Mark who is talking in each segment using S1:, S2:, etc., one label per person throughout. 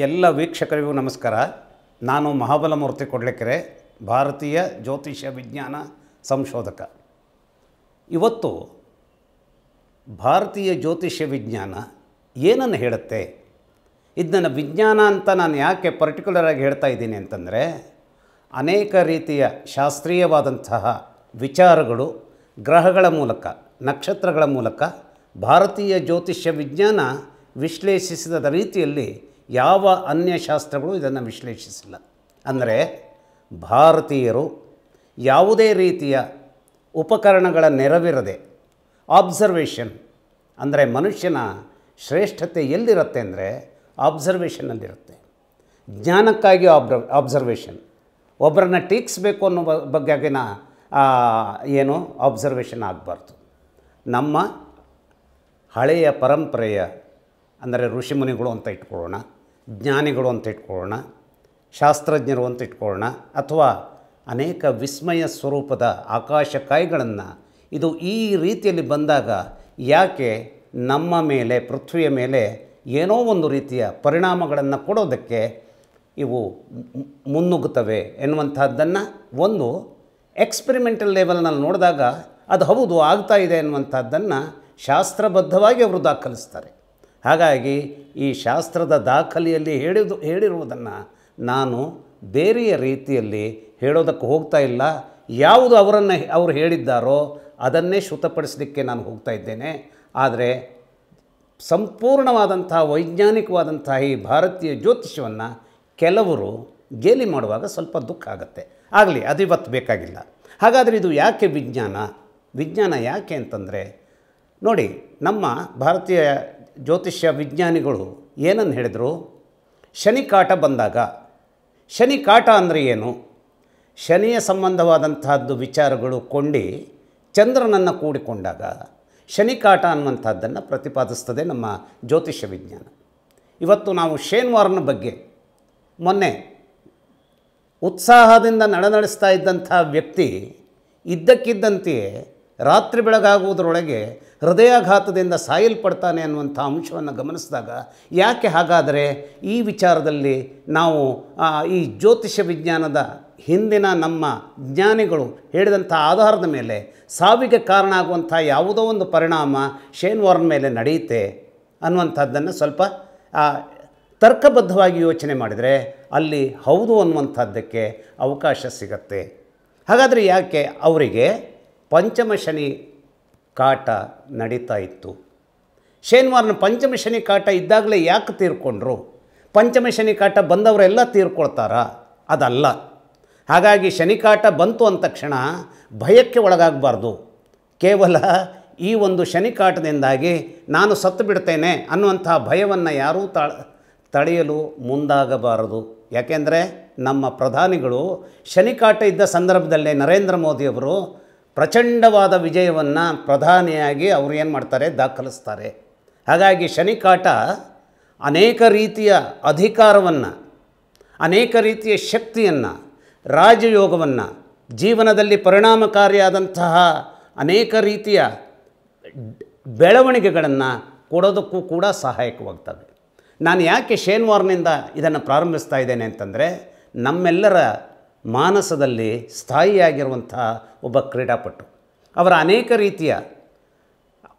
S1: ಎಲ್ಲ ವೀಕ್ಷಕರಿಗೂ ನಮಸ್ಕಾರ. ನಾನು ಮಹಾಬಲಮೂರ್ತಿ ಕೊಡ್ಲಿಕೆರೆ, ಭಾರತೀಯ ಜ್ಯೋತಿಷ್ಯ ವಿಜ್ಞಾನ ಸಂಶೋಧಕ. ಇವತ್ತು ಭಾರತೀಯ ಜ್ಯೋತಿಷ್ಯ ವಿಜ್ಞಾನ ಏನನ್ನು ಹೇಳುತ್ತೆ? ಇದನ್ನು ವಿಜ್ಞಾನ ಅಂತ ನಾನು ಯಾಕೆ ಪರ್ಟಿಕ್ಯುಲರಾಗಿ ಹೇಳ್ತಾ ಇದ್ದೀನಿ ಅಂತಂದರೆ, ಅನೇಕ ರೀತಿಯ ಶಾಸ್ತ್ರೀಯವಾದಂತಹ ವಿಚಾರಗಳು ಗ್ರಹಗಳ ಮೂಲಕ, ನಕ್ಷತ್ರಗಳ ಮೂಲಕ ಭಾರತೀಯ ಜ್ಯೋತಿಷ್ಯ ವಿಜ್ಞಾನ ವಿಶ್ಲೇಷಿಸಿದ ರೀತಿಯಲ್ಲಿ ಯಾವ ಅನ್ಯ ಶಾಸ್ತ್ರಗಳು ಇದನ್ನು ವಿಶ್ಲೇಷಿಸಿಲ್ಲ. ಅಂದರೆ ಭಾರತೀಯರು ಯಾವುದೇ ರೀತಿಯ ಉಪಕರಣಗಳ ನೆರವಿರದೆ ಆಬ್ಸರ್ವೇಷನ್ ಅಂದರೆ ಮನುಷ್ಯನ ಶ್ರೇಷ್ಠತೆ ಎಲ್ಲಿರುತ್ತೆ ಅಂದರೆ ಆಬ್ಸರ್ವೇಷನಲ್ಲಿರುತ್ತೆ ಜ್ಞಾನಕ್ಕಾಗಿ ಆಬ್ರ ಆಬ್ಸರ್ವೇಷನ್ ಒಬ್ಬರನ್ನ ಟೀಕ್ಸ್ಬೇಕು ಅನ್ನೋ ಬಗ್ಗೆಗಿನ ಏನು ಆಬ್ಸರ್ವೇಷನ್ ಆಗಬಾರ್ದು. ನಮ್ಮ ಹಳೆಯ ಪರಂಪರೆಯ, ಅಂದರೆ ಋಷಿಮುನಿಗಳು ಅಂತ ಇಟ್ಕೊಳ್ಳೋಣ. ಜ್ಞಾನಿಗಳು ಅಂತ ಇಟ್ಕೊಳ್ಳೋಣ, ಶಾಸ್ತ್ರಜ್ಞರು ಅಂತ ಇಟ್ಕೊಳ್ಳೋಣ, ಅಥವಾ ಅನೇಕ ವಿಸ್ಮಯ ಸ್ವರೂಪದ ಆಕಾಶಕಾಯಿಗಳನ್ನು ಇದು ಈ ರೀತಿಯಲ್ಲಿ ಬಂದಾಗ ಯಾಕೆ ನಮ್ಮ ಮೇಲೆ, ಪೃಥ್ವಿಯ ಮೇಲೆ ಏನೋ ಒಂದು ರೀತಿಯ ಪರಿಣಾಮಗಳನ್ನು ಕೊಡೋದಕ್ಕೆ ಇವು ಮುನ್ನುಗ್ಗುತ್ತವೆ ಎನ್ನುವಂಥದ್ದನ್ನು ಒಂದು ಎಕ್ಸ್ಪೆರಿಮೆಂಟಲ್ ಲೆವೆಲ್ನಲ್ಲಿ ನೋಡಿದಾಗ ಅದು ಹೌದು ಆಗ್ತಾ ಇದೆ ಎನ್ನುವಂಥದ್ದನ್ನು ಶಾಸ್ತ್ರಬದ್ಧವಾಗಿ ಅವರು ದಾಖಲಿಸ್ತಾರೆ. ಹಾಗಾಗಿ ಈ ಶಾಸ್ತ್ರದ ದಾಖಲೆಯಲ್ಲಿ ಹೇಳಿದು, ಹೇಳಿರುವುದನ್ನು ನಾನು ಬೇರೆಯ ರೀತಿಯಲ್ಲಿ ಹೇಳೋದಕ್ಕೆ ಹೋಗ್ತಾ ಇಲ್ಲ. ಯಾವುದು ಅವರನ್ನು, ಅವರು ಹೇಳಿದ್ದಾರೋ ಅದನ್ನೇ ಶ್ರುತಪಡಿಸಲಿಕ್ಕೆ ನಾನು ಹೋಗ್ತಾ ಇದ್ದೇನೆ. ಆದರೆ ಸಂಪೂರ್ಣವಾದಂಥ ವೈಜ್ಞಾನಿಕವಾದಂಥ ಈ ಭಾರತೀಯ ಜ್ಯೋತಿಷ್ಯವನ್ನು ಕೆಲವರು ಗೇಲಿ ಮಾಡುವಾಗ ಸ್ವಲ್ಪ ದುಃಖ ಆಗುತ್ತೆ. ಆಗಲಿ, ಅದು ಇವತ್ತು ಬೇಕಾಗಿಲ್ಲ. ಹಾಗಾದರೆ ಇದು ಯಾಕೆ ವಿಜ್ಞಾನ? ವಿಜ್ಞಾನ ಯಾಕೆ ಅಂತಂದರೆ ನೋಡಿ, ನಮ್ಮ ಭಾರತೀಯ ಜ್ಯೋತಿಷ್ಯ ವಿಜ್ಞಾನಿಗಳು ಏನನ್ನು ಹೇಳಿದರು? ಶನಿ ಕಾಟ ಬಂದಾಗ. ಶನಿ ಕಾಟ ಅಂದರೆ ಏನು? ಶನಿಯ ಸಂಬಂಧವಾದಂತಹದ್ದು ವಿಚಾರಗಳು ಕೊಂಡಿ ಚಂದ್ರನನ್ನು ಕೂಡಿಕೊಂಡಾಗ ಶನಿ ಕಾಟ ಅನ್ನುವಂಥದ್ದನ್ನು ಪ್ರತಿಪಾದಿಸ್ತದೆ ನಮ್ಮ ಜ್ಯೋತಿಷ್ಯ ವಿಜ್ಞಾನ. ಇವತ್ತು ನಾವು ಶೇನ್ವಾರನ ಬಗ್ಗೆ ಮೊನ್ನೆ ಉತ್ಸಾಹದಿಂದ ನಡೆನಡೆಸ್ತಾ ಇದ್ದಂಥ ವ್ಯಕ್ತಿ ಇದ್ದಕ್ಕಿದ್ದಂತೆಯೇ ರಾತ್ರಿ ಬೆಳಗಾಗುವುದರೊಳಗೆ ಹೃದಯಾಘಾತದಿಂದ ಸಾಯಲ್ಪಡ್ತಾನೆ ಅನ್ನುವಂಥ ಅಂಶವನ್ನು ಗಮನಿಸಿದಾಗ ಯಾಕೆ ಹಾಗಾದರೆ ಈ ವಿಚಾರದಲ್ಲಿ ನಾವು ಈ ಜ್ಯೋತಿಷ್ಯ ವಿಜ್ಞಾನದ ಹಿಂದಿನ ನಮ್ಮ ಜ್ಞಾನಿಗಳು ಹೇಳಿದಂಥ ಆಧಾರದ ಮೇಲೆ ಸಾವಿಗೆ ಕಾರಣ ಆಗುವಂಥ ಯಾವುದೋ ಒಂದು ಪರಿಣಾಮ ಶೇನ್ವಾರ್ನ ಮೇಲೆ ನಡೆಯುತ್ತೆ ಅನ್ನುವಂಥದ್ದನ್ನು ಸ್ವಲ್ಪ ತರ್ಕಬದ್ಧವಾಗಿ ಯೋಚನೆ ಮಾಡಿದರೆ ಅಲ್ಲಿ ಹೌದು ಅನ್ನುವಂಥದ್ದಕ್ಕೆ ಅವಕಾಶ ಸಿಗತ್ತೆ. ಹಾಗಾದರೆ ಯಾಕೆ ಅವರಿಗೆ ಪಂಚಮ ಶನಿ ಕಾಟ ನಡೀತಾ ಇತ್ತು. ಶನಿವಾರನ ಪಂಚಮ ಶನಿ ಕಾಟ ಇದ್ದಾಗಲೇ ಯಾಕೆ ತೀರ್ಕೊಂಡ್ರು? ಪಂಚಮ ಶನಿ ಕಾಟ ಬಂದವರೆಲ್ಲ ತೀರ್ಕೊಳ್ತಾರಾ? ಅದಲ್ಲ. ಹಾಗಾಗಿ ಶನಿ ಕಾಟ ಬಂತು ಅಂದ ತಕ್ಷಣ ಭಯಕ್ಕೆ ಒಳಗಾಗಬಾರ್ದು. ಕೇವಲ ಈ ಒಂದು ಶನಿ ಕಾಟದಿಂದಾಗಿ ನಾನು ಸತ್ತು ಬಿಡ್ತೇನೆ ಅನ್ನುವಂಥ ಭಯವನ್ನು ಯಾರೂ ತಡೆಯಲು ಮುಂದಾಗಬಾರದು. ಯಾಕೆಂದರೆ ನಮ್ಮ ಪ್ರಧಾನಿಗಳು ಶನಿಕಾಟ ಇದ್ದ ಸಂದರ್ಭದಲ್ಲೇ ನರೇಂದ್ರ ಮೋದಿಯವರು ಪ್ರಚಂಡವಾದ ವಿಜಯವನ್ನು ಪ್ರಧಾನಿಯಾಗಿ ಅವರು ಏನು ಮಾಡ್ತಾರೆ? ದಾಖಲಿಸ್ತಾರೆ. ಹಾಗಾಗಿ ಶನಿಕಾಟ ಅನೇಕ ರೀತಿಯ ಅಧಿಕಾರವನ್ನು, ಅನೇಕ ರೀತಿಯ ಶಕ್ತಿಯನ್ನು, ರಾಜಯೋಗವನ್ನು, ಜೀವನದಲ್ಲಿ ಪರಿಣಾಮಕಾರಿಯಾದಂತಹ ಅನೇಕ ರೀತಿಯ ಬೆಳವಣಿಗೆಗಳನ್ನು ಕೊಡೋದಕ್ಕೂ ಕೂಡ ಸಹಾಯಕವಾಗ್ತವೆ. ನಾನು ಯಾಕೆ ಶೇನ್ವಾರ್ನಿಂದ ಇದನ್ನು ಪ್ರಾರಂಭಿಸ್ತಾ ಇದ್ದೇನೆ ಅಂತಂದರೆ, ನಮ್ಮೆಲ್ಲರ ಮಾನಸದಲ್ಲಿ ಸ್ಥಾಯಿಯಾಗಿರುವಂತಹ ಒಬ್ಬ ಕ್ರೀಡಾಪಟು. ಅವರ ಅನೇಕ ರೀತಿಯ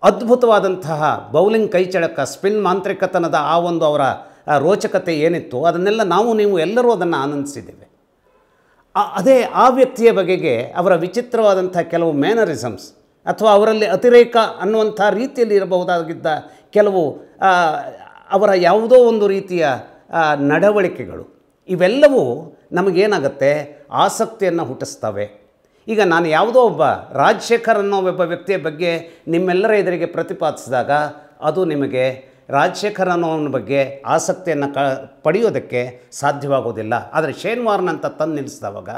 S1: ಅದ್ಭುತವಾದಂತಹ ಬೌಲಿಂಗ್ ಕೈಚಳಕ, ಸ್ಪಿನ್ ಮಾಂತ್ರಿಕತನದ ಆ ಒಂದು ಅವರ ರೋಚಕತೆ ಏನಿತ್ತು ಅದನ್ನೆಲ್ಲ ನಾವು ನೀವು ಎಲ್ಲರೂ ಅದನ್ನು ಆನಂದಿಸಿದ್ದೇವೆ. ಅದೇ ಆ ವ್ಯಕ್ತಿಯ ಬಗೆಗೆ ಅವರ ವಿಚಿತ್ರವಾದಂಥ ಕೆಲವು ಮ್ಯಾನರಿಸಮ್ಸ್ ಅಥವಾ ಅವರಲ್ಲಿ ಅತಿರೇಕ ಅನ್ನುವಂಥ ರೀತಿಯಲ್ಲಿ ಇರಬಹುದಾಗಿದ್ದ ಕೆಲವು ಅವರ ಯಾವುದೋ ಒಂದು ರೀತಿಯ ನಡವಳಿಕೆಗಳು, ಇವೆಲ್ಲವೂ ನಮಗೇನಾಗುತ್ತೆ? ಆಸಕ್ತಿಯನ್ನು ಹುಟ್ಟಿಸ್ತವೆ. ಈಗ ನಾನು ಯಾವುದೋ ಒಬ್ಬ ರಾಜಶೇಖರ್ ಅನ್ನೋ ಒಬ್ಬ ವ್ಯಕ್ತಿಯ ಬಗ್ಗೆ ನಿಮ್ಮೆಲ್ಲರ ಎದುರಿಗೆ ಪ್ರತಿಪಾದಿಸಿದಾಗ ಅದು ನಿಮಗೆ ರಾಜಶೇಖರ್ ಅನ್ನೋವನ ಬಗ್ಗೆ ಆಸಕ್ತಿಯನ್ನು ಕ, ಪಡೆಯೋದಕ್ಕೆ ಸಾಧ್ಯವಾಗೋದಿಲ್ಲ. ಆದರೆ ಶೇನ್ವಾರ್ನಂತ ಅಂತ ತಂದು ನಿಲ್ಲಿಸಿದವಾಗ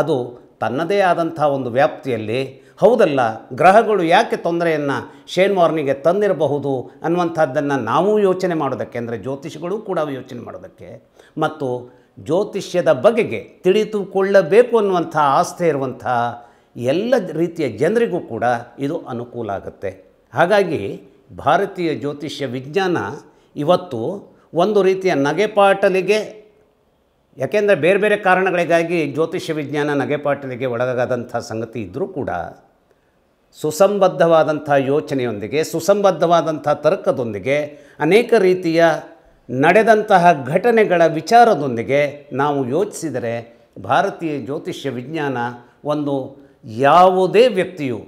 S1: ಅದು ತನ್ನದೇ ಆದಂಥ ಒಂದು ವ್ಯಾಪ್ತಿಯಲ್ಲಿ, ಹೌದಲ್ಲ, ಗ್ರಹಗಳು ಯಾಕೆ ತೊಂದರೆಯನ್ನು ಶೇನ್ವಾರ್ನಿಗೆ ತಂದಿರಬಹುದು ಅನ್ನುವಂಥದ್ದನ್ನು ನಾವೂ ಯೋಚನೆ ಮಾಡೋದಕ್ಕೆ, ಅಂದರೆ ಜ್ಯೋತಿಷಿಗಳು ಕೂಡ ಯೋಚನೆ ಮಾಡೋದಕ್ಕೆ, ಮತ್ತು ಜ್ಯೋತಿಷ್ಯದ ಬಗೆಗೆ ತಿಳಿದುಕೊಳ್ಳಬೇಕು ಅನ್ನುವಂಥ ಆಸ್ಥೆ ಇರುವಂಥ ಎಲ್ಲ ರೀತಿಯ ಜನರಿಗೂ ಕೂಡ ಇದು ಅನುಕೂಲ ಆಗುತ್ತೆ. ಹಾಗಾಗಿ ಭಾರತೀಯ ಜ್ಯೋತಿಷ್ಯ ವಿಜ್ಞಾನ ಇವತ್ತು ಒಂದು ರೀತಿಯ ನಗೆಪಾಟಲಿಗೆ, ಯಾಕೆಂದರೆ ಬೇರೆ ಬೇರೆ ಕಾರಣಗಳಿಗಾಗಿ ಜ್ಯೋತಿಷ್ಯ ವಿಜ್ಞಾನ ನಗೆಪಾಟಲಿಗೆ ಒಳಗಾದಂಥ ಸಂಗತಿ ಇದ್ದರೂ ಕೂಡ ಸುಸಂಬದ್ಧವಾದಂಥ ಯೋಚನೆಯೊಂದಿಗೆ, ಸುಸಂಬದ್ಧವಾದಂಥ ತರ್ಕದೊಂದಿಗೆ ಅನೇಕ ರೀತಿಯ ನಡೆದಂತಹ ಘಟನೆಗಳ ವಿಚಾರದೊಂದಿಗೆ ನಾವು ಯೋಚಿಸಿದರೆ ಭಾರತೀಯ ಜ್ಯೋತಿಷ್ಯ ವಿಜ್ಞಾನ ಒಂದು ಯಾವುದೇ ವ್ಯಕ್ತಿಯು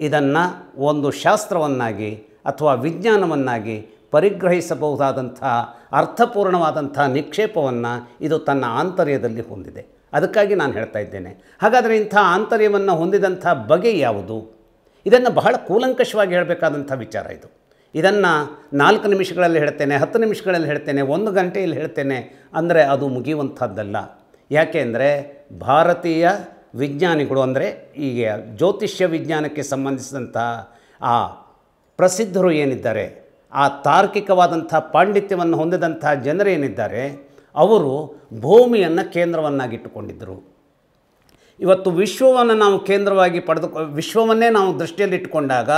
S1: ಇದನ್ನು ಒಂದು ಶಾಸ್ತ್ರವನ್ನಾಗಿ ಅಥವಾ ವಿಜ್ಞಾನವನ್ನಾಗಿ ಪರಿಗ್ರಹಿಸಬಹುದಾದಂಥ ಅರ್ಥಪೂರ್ಣವಾದಂಥ ನಿಕ್ಷೇಪವನ್ನು ಇದು ತನ್ನ ಆಂತರ್ಯದಲ್ಲಿ ಹೊಂದಿದೆ. ಅದಕ್ಕಾಗಿ ನಾನು ಹೇಳ್ತಾ ಇದ್ದೇನೆ. ಹಾಗಾದರೆ ಇಂಥ ಆಂತರ್ಯವನ್ನು ಹೊಂದಿದಂಥ ಬಗೆ ಯಾವುದು? ಇದನ್ನು ಬಹಳ ಕೂಲಂಕಷವಾಗಿ ಹೇಳಬೇಕಾದಂಥ ವಿಚಾರ ಇದು. ಇದನ್ನು ನಾಲ್ಕು ನಿಮಿಷಗಳಲ್ಲಿ ಹೇಳ್ತೇನೆ, ಹತ್ತು ನಿಮಿಷಗಳಲ್ಲಿ ಹೇಳ್ತೇನೆ, ಒಂದು ಗಂಟೆಯಲ್ಲಿ ಹೇಳ್ತೇನೆ ಅಂದರೆ ಅದು ಮುಗಿಯುವಂಥದ್ದಲ್ಲ. ಯಾಕೆ ಅಂದರೆ ಭಾರತೀಯ ವಿಜ್ಞಾನಿಗಳು ಅಂದರೆ ಈಗ ಜ್ಯೋತಿಷ್ಯ ವಿಜ್ಞಾನಕ್ಕೆ ಸಂಬಂಧಿಸಿದಂತಹ ಆ ಪ್ರಸಿದ್ಧರು ಏನಿದ್ದಾರೆ, ಆ ತಾರ್ಕಿಕವಾದಂಥ ಪಾಂಡಿತ್ಯವನ್ನು ಹೊಂದಿದಂಥ ಜನರೇನಿದ್ದಾರೆ, ಅವರು ಭೂಮಿಯನ್ನು ಕೇಂದ್ರವನ್ನಾಗಿಟ್ಟುಕೊಂಡಿದ್ದರು. ಇವತ್ತು ವಿಶ್ವವನ್ನು ನಾವು ಕೇಂದ್ರವಾಗಿ ಪಡೆದು ವಿಶ್ವವನ್ನೇ ನಾವು ದೃಷ್ಟಿಯಲ್ಲಿಟ್ಟುಕೊಂಡಾಗ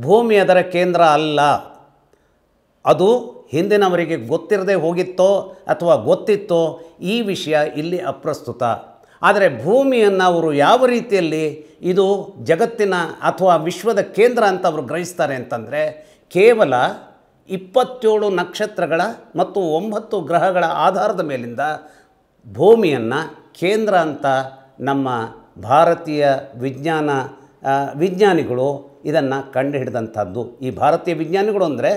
S1: ಭೂಮಿ ಅದರ ಕೇಂದ್ರ ಅಲ್ಲ. ಅದು ಹಿಂದಿನವರಿಗೆ ಗೊತ್ತಿರದೆ ಹೋಗಿತ್ತೋ ಅಥವಾ ಗೊತ್ತಿತ್ತೋ ಈ ವಿಷಯ ಇಲ್ಲಿ ಅಪ್ರಸ್ತುತ. ಆದರೆ ಭೂಮಿಯನ್ನು ಅವರು ಯಾವ ರೀತಿಯಲ್ಲಿ ಇದು ಜಗತ್ತಿನ ಅಥವಾ ವಿಶ್ವದ ಕೇಂದ್ರ ಅಂತ ಅವರು ಗ್ರಹಿಸ್ತಾರೆ ಅಂತಂದರೆ ಕೇವಲ ಇಪ್ಪತ್ತೇಳು ನಕ್ಷತ್ರಗಳ ಮತ್ತು ಒಂಬತ್ತು ಗ್ರಹಗಳ ಆಧಾರದ ಮೇಲಿಂದ ಭೂಮಿಯನ್ನು ಕೇಂದ್ರ ಅಂತ ನಮ್ಮ ಭಾರತೀಯ ವಿಜ್ಞಾನ ವಿಜ್ಞಾನಿಗಳು ಇದನ್ನು ಕಂಡುಹಿಡಿದಂಥದ್ದು. ಈ ಭಾರತೀಯ ವಿಜ್ಞಾನಿಗಳು ಅಂದರೆ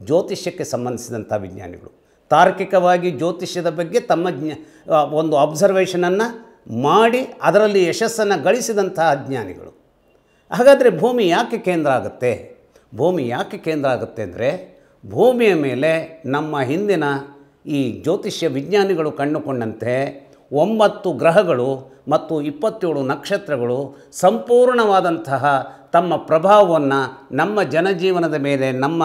S1: ಜ್ಯೋತಿಷ್ಯಕ್ಕೆ ಸಂಬಂಧಿಸಿದಂಥ ವಿಜ್ಞಾನಿಗಳು. ತಾರ್ಕಿಕವಾಗಿ ಜ್ಯೋತಿಷ್ಯದ ಬಗ್ಗೆ ತಮ್ಮ ಜ್ಞ ಒಂದು ಅಬ್ಸರ್ವೇಷನನ್ನು ಮಾಡಿ ಅದರಲ್ಲಿ ಯಶಸ್ಸನ್ನು ಗಳಿಸಿದಂಥ ಅಜ್ಞಾನಿಗಳು. ಹಾಗಾದರೆ ಭೂಮಿ ಯಾಕೆ ಕೇಂದ್ರ ಆಗುತ್ತೆ? ಭೂಮಿ ಯಾಕೆ ಕೇಂದ್ರ ಆಗುತ್ತೆ ಅಂದರೆ ಭೂಮಿಯ ಮೇಲೆ ನಮ್ಮ ಹಿಂದಿನ ಈ ಜ್ಯೋತಿಷ್ಯ ವಿಜ್ಞಾನಿಗಳು ಕಂಡುಕೊಂಡಂತೆ ಒಂಬತ್ತು ಗ್ರಹಗಳು ಮತ್ತು ಇಪ್ಪತ್ತೇಳು ನಕ್ಷತ್ರಗಳು ಸಂಪೂರ್ಣವಾದಂತಹ ತಮ್ಮ ಪ್ರಭಾವವನ್ನು ನಮ್ಮ ಜನಜೀವನದ ಮೇಲೆ, ನಮ್ಮ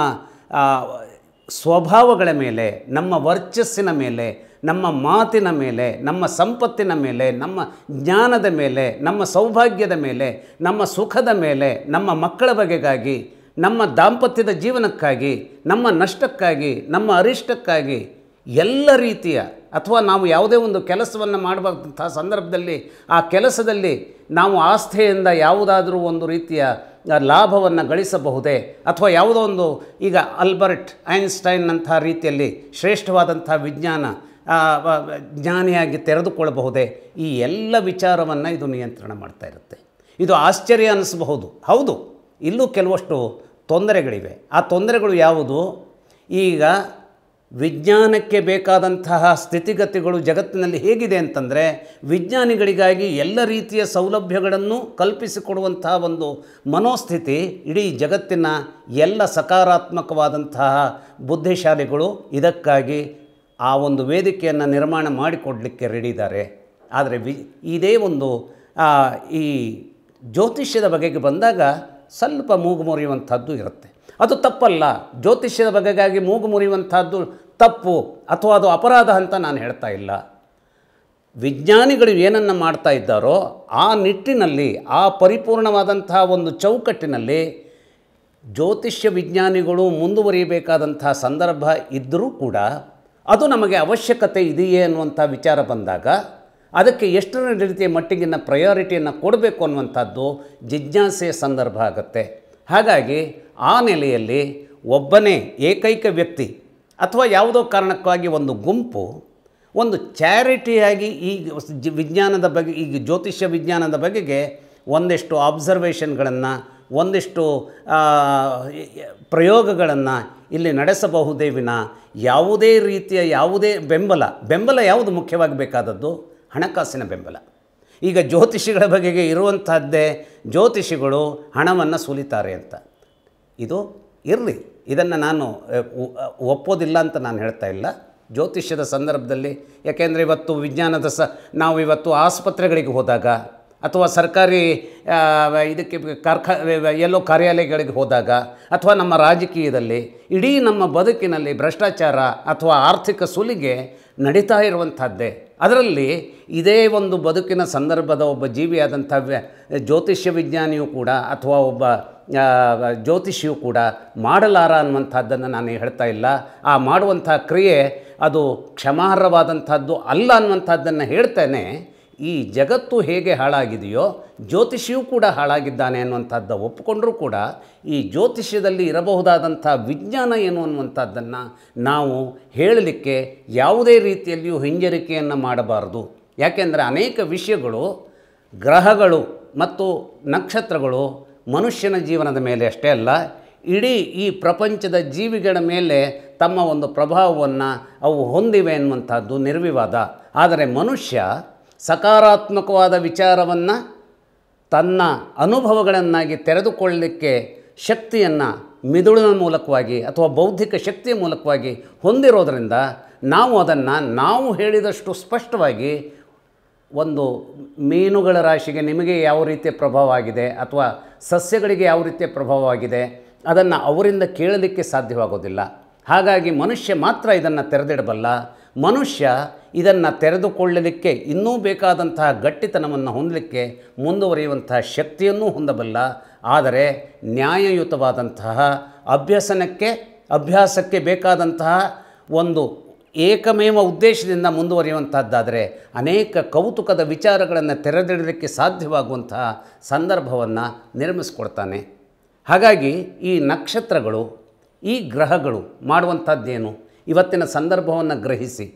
S1: ಸ್ವಭಾವಗಳ ಮೇಲೆ, ನಮ್ಮ ವರ್ಚಸ್ಸಿನ ಮೇಲೆ, ನಮ್ಮ ಮಾತಿನ ಮೇಲೆ, ನಮ್ಮ ಸಂಪತ್ತಿನ ಮೇಲೆ, ನಮ್ಮ ಜ್ಞಾನದ ಮೇಲೆ, ನಮ್ಮ ಸೌಭಾಗ್ಯದ ಮೇಲೆ, ನಮ್ಮ ಸುಖದ ಮೇಲೆ, ನಮ್ಮ ಮಕ್ಕಳ ಬಗೆಗಾಗಿ, ನಮ್ಮ ದಾಂಪತ್ಯದ ಜೀವನಕ್ಕಾಗಿ, ನಮ್ಮ ನಷ್ಟಕ್ಕಾಗಿ, ನಮ್ಮ ಅರಿಷ್ಟಕ್ಕಾಗಿ ಎಲ್ಲ ರೀತಿಯ ಅಥವಾ ನಾವು ಯಾವುದೇ ಒಂದು ಕೆಲಸವನ್ನು ಮಾಡುವಂತಹ ಸಂದರ್ಭದಲ್ಲಿ, ಆ ಕೆಲಸದಲ್ಲಿ ನಾವು ಆಸ್ಥೆಯಿಂದ ಯಾವುದಾದರೂ ಒಂದು ರೀತಿಯ ಲಾಭವನ್ನು ಗಳಿಸಬಹುದೇ? ಅಥವಾ ಯಾವುದೋ ಒಂದು ಈಗ ಅಲ್ಬರ್ಟ್ ಐನ್ಸ್ಟೈನ್ ಅಂಥ ರೀತಿಯಲ್ಲಿ ಶ್ರೇಷ್ಠವಾದಂಥ ವಿಜ್ಞಾನ ಜ್ಞಾನಿಯಾಗಿ ತೆರೆದುಕೊಳ್ಳಬಹುದೇ? ಈ ಎಲ್ಲ ವಿಚಾರವನ್ನು ಇದು ನಿಯಂತ್ರಣ ಮಾಡ್ತಾ ಇರುತ್ತೆ. ಇದು ಆಶ್ಚರ್ಯ ಅನ್ನಿಸಬಹುದು ಹೌದು, ಇಲ್ಲೂ ಕೆಲವಷ್ಟು ತೊಂದರೆಗಳಿವೆ. ಆ ತೊಂದರೆಗಳು ಯಾವುದು? ಈಗ ವಿಜ್ಞಾನಕ್ಕೆ ಬೇಕಾದಂತಹ ಸ್ಥಿತಿಗತಿಗಳು ಜಗತ್ತಿನಲ್ಲಿ ಹೇಗಿದೆ ಅಂತಂದರೆ ವಿಜ್ಞಾನಿಗಳಿಗಾಗಿ ಎಲ್ಲ ರೀತಿಯ ಸೌಲಭ್ಯಗಳನ್ನು ಕಲ್ಪಿಸಿಕೊಡುವಂತಹ ಒಂದು ಮನೋಸ್ಥಿತಿ ಇಡೀ ಜಗತ್ತಿನ ಎಲ್ಲ ಸಕಾರಾತ್ಮಕವಾದಂತಹ ಬುದ್ಧಿಶಾಲಿಗಳು ಇದಕ್ಕಾಗಿ ಆ ಒಂದು ವೇದಿಕೆಯನ್ನು ನಿರ್ಮಾಣ ಮಾಡಿಕೊಡಲಿಕ್ಕೆ ರೆಡಿ ಇದ್ದಾರೆ. ಆದರೆ ವಿ ಇದೇ ಒಂದು ಈ ಜ್ಯೋತಿಷ್ಯದ ಬಗೆಗೆ ಬಂದಾಗ ಸ್ವಲ್ಪ ಮೂಗು ಮುರಿಯುವಂಥದ್ದು ಇರುತ್ತೆ. ಅದು ತಪ್ಪಲ್ಲ. ಜ್ಯೋತಿಷ್ಯದ ಬಗೆಗಾಗಿ ಮೂಗು ಮುರಿಯುವಂಥದ್ದು ತಪ್ಪು ಅಥವಾ ಅದು ಅಪರಾಧ ಅಂತ ನಾನು ಹೇಳ್ತಾ ಇಲ್ಲ. ವಿಜ್ಞಾನಿಗಳು ಏನನ್ನು ಮಾಡ್ತಾ ಇದ್ದಾರೋ ಆ ನಿಟ್ಟಿನಲ್ಲಿ, ಆ ಪರಿಪೂರ್ಣವಾದಂತಹ ಒಂದು ಚೌಕಟ್ಟಿನಲ್ಲಿ ಜ್ಯೋತಿಷ್ಯ ವಿಜ್ಞಾನಿಗಳು ಮುಂದುವರಿಯಬೇಕಾದಂಥ ಸಂದರ್ಭ ಇದ್ದರೂ ಕೂಡ ಅದು ನಮಗೆ ಅವಶ್ಯಕತೆ ಇದೆಯೇ ಅನ್ನುವಂಥ ವಿಚಾರ ಬಂದಾಗ, ಅದಕ್ಕೆ ಎಷ್ಟರ ರೀತಿಯ ಮಟ್ಟಿಗಿನ ಪ್ರಯಾರಿಟಿಯನ್ನು ಕೊಡಬೇಕು ಅನ್ನುವಂಥದ್ದು ಜಿಜ್ಞಾಸೆಯ ಸಂದರ್ಭ ಆಗುತ್ತೆ. ಹಾಗಾಗಿ ಆ ನೆಲೆಯಲ್ಲಿ ಒಬ್ಬನೇ ಏಕೈಕ ವ್ಯಕ್ತಿ ಅಥವಾ ಯಾವುದೋ ಕಾರಣಕ್ಕಾಗಿ ಒಂದು ಗುಂಪು ಒಂದು ಚಾರಿಟಿಯಾಗಿ ಈ ವಿಜ್ಞಾನದ ಬಗ್ಗೆ ಈಗ ಜ್ಯೋತಿಷ್ಯ ವಿಜ್ಞಾನದ ಬಗೆಗೆ ಒಂದಿಷ್ಟು ಆಬ್ಸರ್ವೇಷನ್ಗಳನ್ನು ಒಂದಿಷ್ಟು ಪ್ರಯೋಗಗಳನ್ನು ಇಲ್ಲಿ ನಡೆಸಬಹುದೇ ವಿನ ಯಾವುದೇ ರೀತಿಯ ಯಾವುದೇ ಬೆಂಬಲ ಬೆಂಬಲ ಯಾವುದು ಮುಖ್ಯವಾಗಿ ಬೇಕಾದದ್ದು ಹಣಕಾಸಿನ ಬೆಂಬಲ. ಈಗ ಜ್ಯೋತಿಷಿಗಳ ಬಗೆಗೆ ಇರುವಂತಹದ್ದೇ ಜ್ಯೋತಿಷಿಗಳು ಹಣವನ್ನು ಸುಲಿತಾರೆ ಅಂತ. ಇದು ಇರಲಿ. ಇದನ್ನು ನಾನು ಒಪ್ಪೋದಿಲ್ಲ ಅಂತ ನಾನು ಹೇಳ್ತಾ ಇಲ್ಲ. ಜ್ಯೋತಿಷ್ಯದ ಸಂದರ್ಭದಲ್ಲಿ, ಯಾಕೆಂದರೆ ಇವತ್ತು ವಿಜ್ಞಾನದ ಸ, ನಾವು ಇವತ್ತು ಆಸ್ಪತ್ರೆಗಳಿಗೆ ಹೋದಾಗ, ಅಥವಾ ಸರ್ಕಾರಿ ಇದಕ್ಕೆ ಕಾರ್ಖಾ, ಎಲ್ಲೋ ಕಾರ್ಯಾಲಯಗಳಿಗೆ ಹೋದಾಗ, ಅಥವಾ ನಮ್ಮ ರಾಜಕೀಯದಲ್ಲಿ, ಇಡೀ ನಮ್ಮ ಬದುಕಿನಲ್ಲಿ ಭ್ರಷ್ಟಾಚಾರ ಅಥವಾ ಆರ್ಥಿಕ ಸುಲಿಗೆ ನಡೀತಾ ಇರುವಂಥದ್ದೇ. ಅದರಲ್ಲಿ ಇದೇ ಒಂದು ಬದುಕಿನ ಸಂದರ್ಭದ ಒಬ್ಬ ಜೀವಿಯಾದಂಥ ವ್ಯ- ಜ್ಯೋತಿಷ್ಯ ವಿಜ್ಞಾನಿಯೂ ಕೂಡ ಅಥವಾ ಒಬ್ಬ ಜ್ಯೋತಿಷಿಯು ಕೂಡ ಮಾಡಲಾರ ಅನ್ನುವಂಥದ್ದನ್ನು ನಾನು ಹೇಳ್ತಾ ಇಲ್ಲ. ಆ ಮಾಡುವಂಥ ಕ್ರಿಯೆ ಅದು ಕ್ಷಮಾರ್ಹವಾದಂಥದ್ದು ಅಲ್ಲ ಅನ್ನುವಂಥದ್ದನ್ನು ಹೇಳ್ತೇನೆ. ಈ ಜಗತ್ತು ಹೇಗೆ ಹಾಳಾಗಿದೆಯೋ ಜ್ಯೋತಿಷಿಯೂ ಕೂಡ ಹಾಳಾಗಿದ್ದಾನೆ ಅನ್ನುವಂಥದ್ದು ಒಪ್ಪಿಕೊಂಡರೂ ಕೂಡ ಈ ಜ್ಯೋತಿಷ್ಯದಲ್ಲಿ ಇರಬಹುದಾದಂಥ ವಿಜ್ಞಾನ ಏನು ಅನ್ನುವಂಥದ್ದನ್ನು ನಾವು ಹೇಳಲಿಕ್ಕೆ ಯಾವುದೇ ರೀತಿಯಲ್ಲಿಯೂ ಹಿಂಜರಿಕೆಯನ್ನು ಮಾಡಬಾರದು. ಯಾಕೆಂದರೆ ಅನೇಕ ವಿಷಯಗಳು ಗ್ರಹಗಳು ಮತ್ತು ನಕ್ಷತ್ರಗಳು ಮನುಷ್ಯನ ಜೀವನದ ಮೇಲೆ ಅಷ್ಟೇ ಅಲ್ಲ, ಇಡೀ ಈ ಪ್ರಪಂಚದ ಜೀವಿಗಳ ಮೇಲೆ ತಮ್ಮ ಒಂದು ಪ್ರಭಾವವನ್ನು ಅವು ಹೊಂದಿವೆ ಅನ್ನುವಂಥದ್ದು ನಿರ್ವಿವಾದ. ಆದರೆ ಮನುಷ್ಯ ಸಕಾರಾತ್ಮಕವಾದ ವಿಚಾರವನ್ನು ತನ್ನ ಅನುಭವಗಳನ್ನಾಗಿ ತೆರೆದುಕೊಳ್ಳಲಿಕ್ಕೆ ಶಕ್ತಿಯನ್ನು ಮಿದುಳಿನ ಮೂಲಕವಾಗಿ ಅಥವಾ ಬೌದ್ಧಿಕ ಶಕ್ತಿಯ ಮೂಲಕವಾಗಿ ಹೊಂದಿರೋದರಿಂದ ನಾವು ಅದನ್ನು ನಾವು ಹೇಳಿದಷ್ಟು ಸ್ಪಷ್ಟವಾಗಿ ಒಂದು ಮೀನುಗಳ ರಾಶಿಗೆ ನಿಮಗೆ ಯಾವ ರೀತಿಯ ಪ್ರಭಾವ ಆಗಿದೆ ಅಥವಾ ಸಸ್ಯಗಳಿಗೆ ಯಾವ ರೀತಿಯ ಪ್ರಭಾವ ಆಗಿದೆ ಅದನ್ನು ಅವರಿಂದ ಕೇಳಲಿಕ್ಕೆ ಸಾಧ್ಯವಾಗೋದಿಲ್ಲ. ಹಾಗಾಗಿ ಮನುಷ್ಯ ಮಾತ್ರ ಇದನ್ನು ತೆರೆದಿಡಬಲ್ಲ. ಮನುಷ್ಯ ಇದನ್ನು ತೆರೆದುಕೊಳ್ಳಲಿಕ್ಕೆ ಇನ್ನೂ ಬೇಕಾದಂತಹ ಗಟ್ಟಿತನವನ್ನು ಹೊಂದಲಿಕ್ಕೆ ಮುಂದುವರಿಯುವಂತಹ ಶಕ್ತಿಯನ್ನೂ ಹೊಂದಬಲ್ಲ. ಆದರೆ ನ್ಯಾಯಯುತವಾದಂತಹ, ಅಭ್ಯಸನಕ್ಕೆ, ಅಭ್ಯಾಸಕ್ಕೆ ಬೇಕಾದಂತಹ ಒಂದು ಏಕಮೇವ ಉದ್ದೇಶದಿಂದ ಮುಂದುವರಿಯುವಂಥದ್ದಾದರೆ ಅನೇಕ ಕೌತುಕದ ವಿಚಾರಗಳನ್ನು ತೆರೆದಿಡಲಿಕ್ಕೆ ಸಾಧ್ಯವಾಗುವಂತಹ ಸಂದರ್ಭವನ್ನು ನಿರ್ಮಿಸ್ಕೊಡ್ತಾನೆ. ಹಾಗಾಗಿ ಈ ನಕ್ಷತ್ರಗಳು, ಈ ಗ್ರಹಗಳು ಮಾಡುವಂಥದ್ದೇನು ಇವತ್ತಿನ ಸಂದರ್ಭವನ್ನು ಗ್ರಹಿಸಿ.